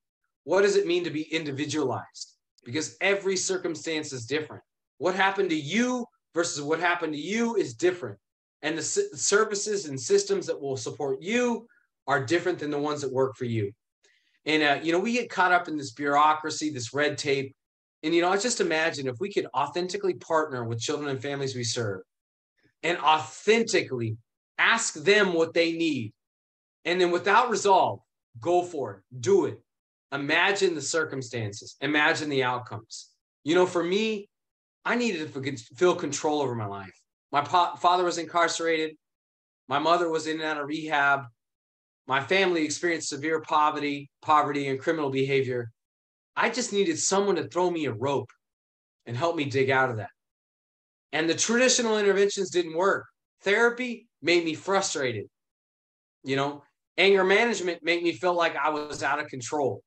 What does it mean to be individualized? Because every circumstance is different. What happened to you versus what happened to you is different. And the services and systems that will support you are different than the ones that work for you. And, uh, you know, we get caught up in this bureaucracy, this red tape. And, you know, I just imagine if we could authentically partner with children and families we serve and authentically ask them what they need. And then without resolve, go for it, do it. Imagine the circumstances, imagine the outcomes. You know, for me, I needed to feel control over my life. My father was incarcerated. My mother was in and out of rehab. My family experienced severe poverty, poverty and criminal behavior. I just needed someone to throw me a rope and help me dig out of that. And the traditional interventions didn't work. Therapy made me frustrated. You know, anger management made me feel like I was out of control.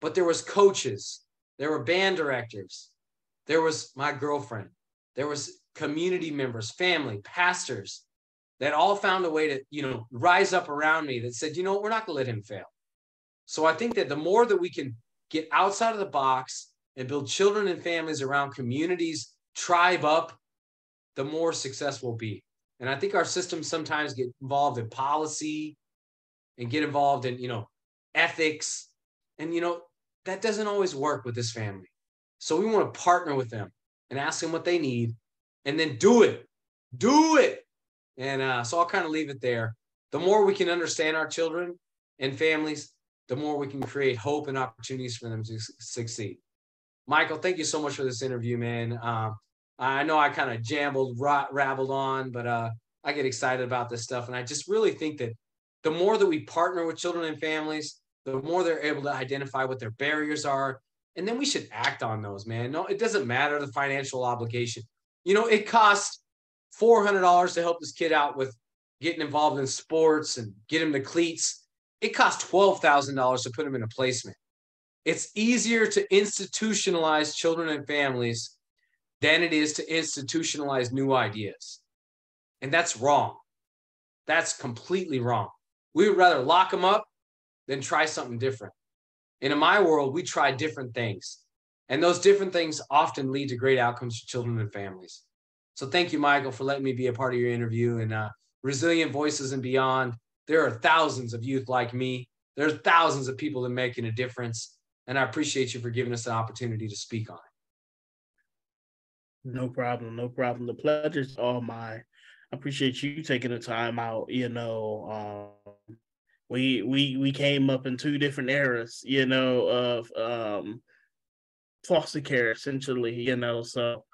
But there was coaches, there were band directors, there was my girlfriend, there was community members, family, pastors that all found a way to, you know, rise up around me that said, you know, we're not going to let him fail. So I think that the more that we can get outside of the box and build children and families around communities, tribe up, the more success we'll be. And I think our systems sometimes get involved in policy and get involved in, you know, ethics. And, you know, that doesn't always work with this family. So we want to partner with them and ask them what they need and then do it. Do it. And uh, so I'll kind of leave it there. The more we can understand our children and families, the more we can create hope and opportunities for them to succeed. Michael, thank you so much for this interview, man. Uh, I know I kind of jambled, ra- rabbled on, but uh, I get excited about this stuff. And I just really think that the more that we partner with children and families, the more they're able to identify what their barriers are. And then we should act on those, man. No, it doesn't matter the financial obligation. You know, it costs $400 to help this kid out with getting involved in sports and get him the cleats. It costs $12,000 to put him in a placement. It's easier to institutionalize children and families than it is to institutionalize new ideas. And that's wrong. That's completely wrong. We would rather lock them up than try something different. And in my world, we try different things. And those different things often lead to great outcomes for children and families. So thank you, Michael, for letting me be a part of your interview and uh, Resilient Voices and Beyond. There are thousands of youth like me. There are thousands of people that are making a difference. And I appreciate you for giving us an opportunity to speak on it. No problem. No problem. The pleasure's all mine. I appreciate you taking the time out. You know, um, we we we came up in two different eras. You know, of um, foster care, essentially. You know, so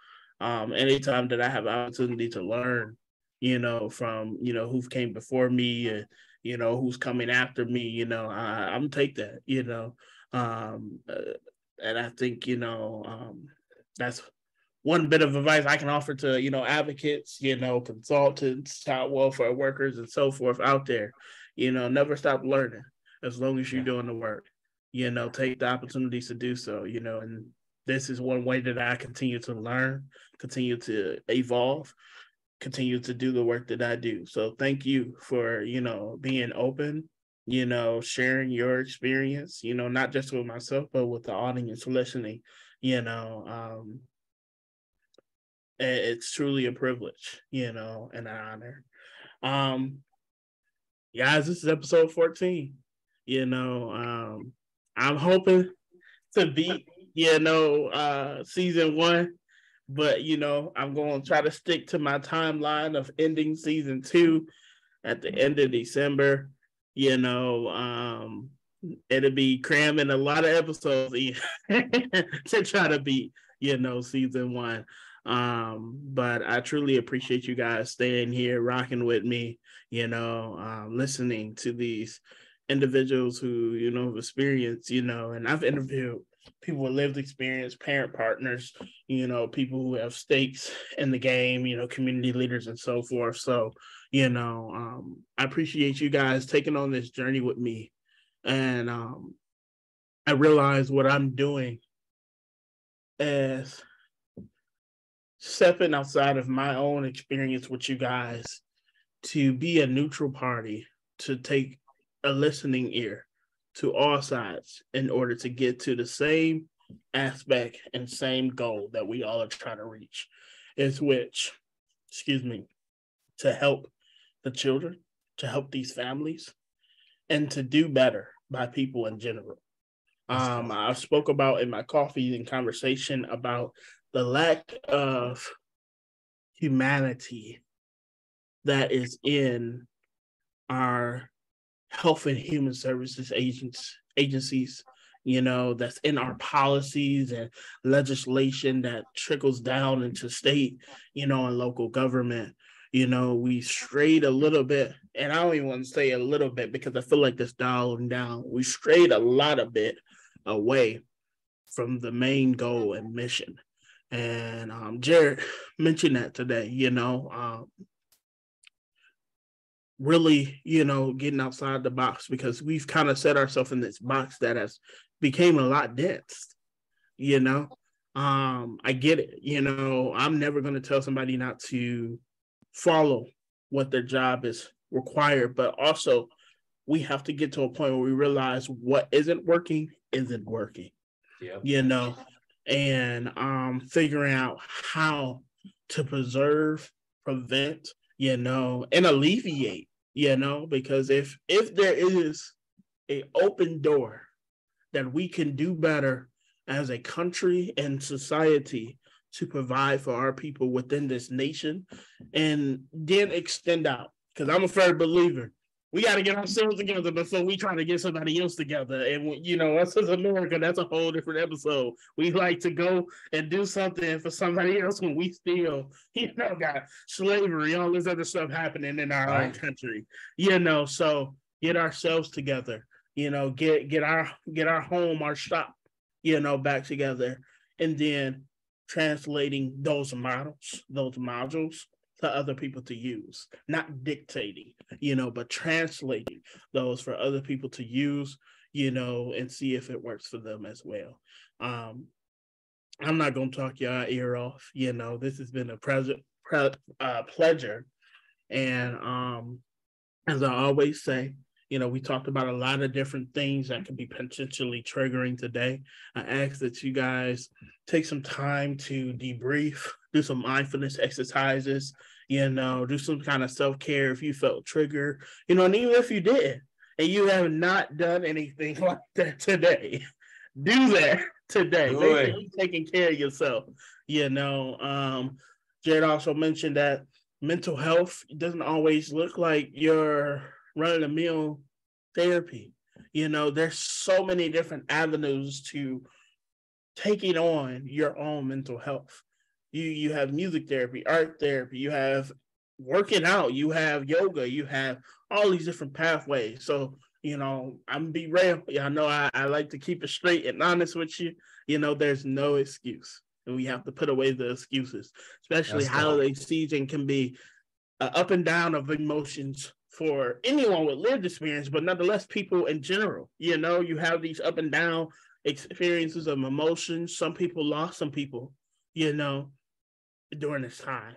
um, anytime that I have opportunity to learn, you know, from you know who came before me, and you know who's coming after me, you know, I, I'm take that. You know, um, uh, and I think you know um, that's one bit of advice I can offer to you know advocates, you know, consultants, child welfare workers, and so forth out there. You know, never stop learning as long as you're doing the work. You know, take the opportunities to do so. You know, and this is one way that I continue to learn, continue to evolve, continue to do the work that I do. So thank you for you know being open you know, sharing your experience, you know, not just with myself, but with the audience listening, you know, um, it's truly a privilege, you know, and an honor. Um, guys, this is episode 14. You know, um, I'm hoping to beat, you know, uh season one, but you know, I'm gonna try to stick to my timeline of ending season two at the end of December. You know, um, it'll be cramming a lot of episodes [laughs] to try to beat, you know, season one. Um, but I truly appreciate you guys staying here, rocking with me, you know, um, listening to these individuals who, you know, have experienced, you know, and I've interviewed people with lived experience, parent partners, you know, people who have stakes in the game, you know, community leaders and so forth. So, you know, um, I appreciate you guys taking on this journey with me. And um, I realize what I'm doing is stepping outside of my own experience with you guys to be a neutral party, to take a listening ear to all sides in order to get to the same aspect and same goal that we all are trying to reach, is which, excuse me, to help the children, to help these families, and to do better by people in general. Um, I spoke about in my coffee and conversation about the lack of humanity that is in our health and human services agents agencies you know that's in our policies and legislation that trickles down into state you know and local government. You know we strayed a little bit and i don't even want to say a little bit because i feel like this dialing down. We strayed a lot of bit away from the main goal and mission and um, Jarred mentioned that today you know um, really, you know, getting outside the box because we've kind of set ourselves in this box that has became a lot dense, you know. Um, I get it, you know, I'm never gonna tell somebody not to follow what their job is required, but also we have to get to a point where we realize what isn't working isn't working. Yeah. You know, and um figuring out how to preserve, prevent, you know, and alleviate you know because if if there is a open door that we can do better as a country and society to provide for our people within this nation and then extend out because i'm a firm believer we got to get ourselves together before we try to get somebody else together. And you know, us as America, that's a whole different episode. We like to go and do something for somebody else when we still, [laughs] you know, got slavery, all this other stuff happening in our right. own country. You know, so get ourselves together. You know, get get our get our home, our shop, you know, back together, and then translating those models, those modules to other people to use, not dictating, you know, but translating those for other people to use, you know, and see if it works for them as well. Um, I'm not going to talk your ear off. You know, this has been a present pre- uh, pleasure. And um, as I always say, you know, we talked about a lot of different things that could be potentially triggering today. I ask that you guys take some time to debrief, do some mindfulness exercises, you know, do some kind of self care if you felt triggered, you know, and even if you did and you have not done anything [laughs] like that today, do that [laughs] today. Make sure taking care of yourself. You know, um, Jarred also mentioned that mental health doesn't always look like your running a mill therapy. You know, there's so many different avenues to taking on your own mental health you you have music therapy, art therapy, you have working out, you have yoga, you have all these different pathways. So, you know, I'm be real. I know I, I like to keep it straight and honest with you. You know, there's no excuse. And we have to put away the excuses, especially That's holiday cool. season can be uh, up and down of emotions for anyone with lived experience, but nonetheless, people in general. You know, you have these up and down experiences of emotions. Some people lost some people, you know, during this time.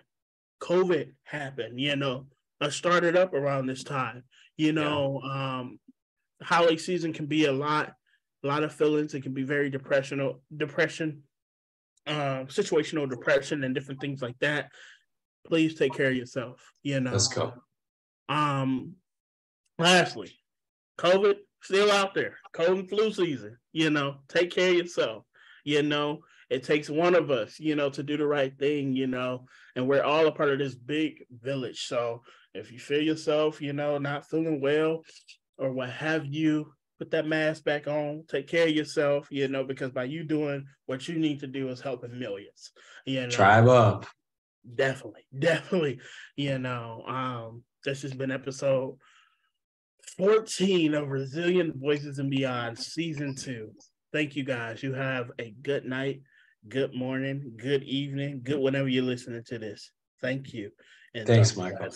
COVID happened, you know, I started up around this time. You know, yeah. um, holiday season can be a lot, a lot of feelings. It can be very depressional, depression, uh, situational depression, and different things like that. Please take care of yourself. You know. Let's go. Um, lastly, COVID still out there. COVID and flu season. You know, take care of yourself. You know, it takes one of us, you know, to do the right thing, you know, and we're all a part of this big village. So if you feel yourself, you know, not feeling well or what have you, put that mask back on, take care of yourself, you know, because by you doing what you need to do is helping millions. You know, tribe up. Definitely, [laughs] definitely. You know, um, this has been episode 14 of Resilient Voices and Beyond, season two. thank you guys. You have a good night, good morning, good evening, good whenever you're listening to this. Thank you. And Thanks, Michael.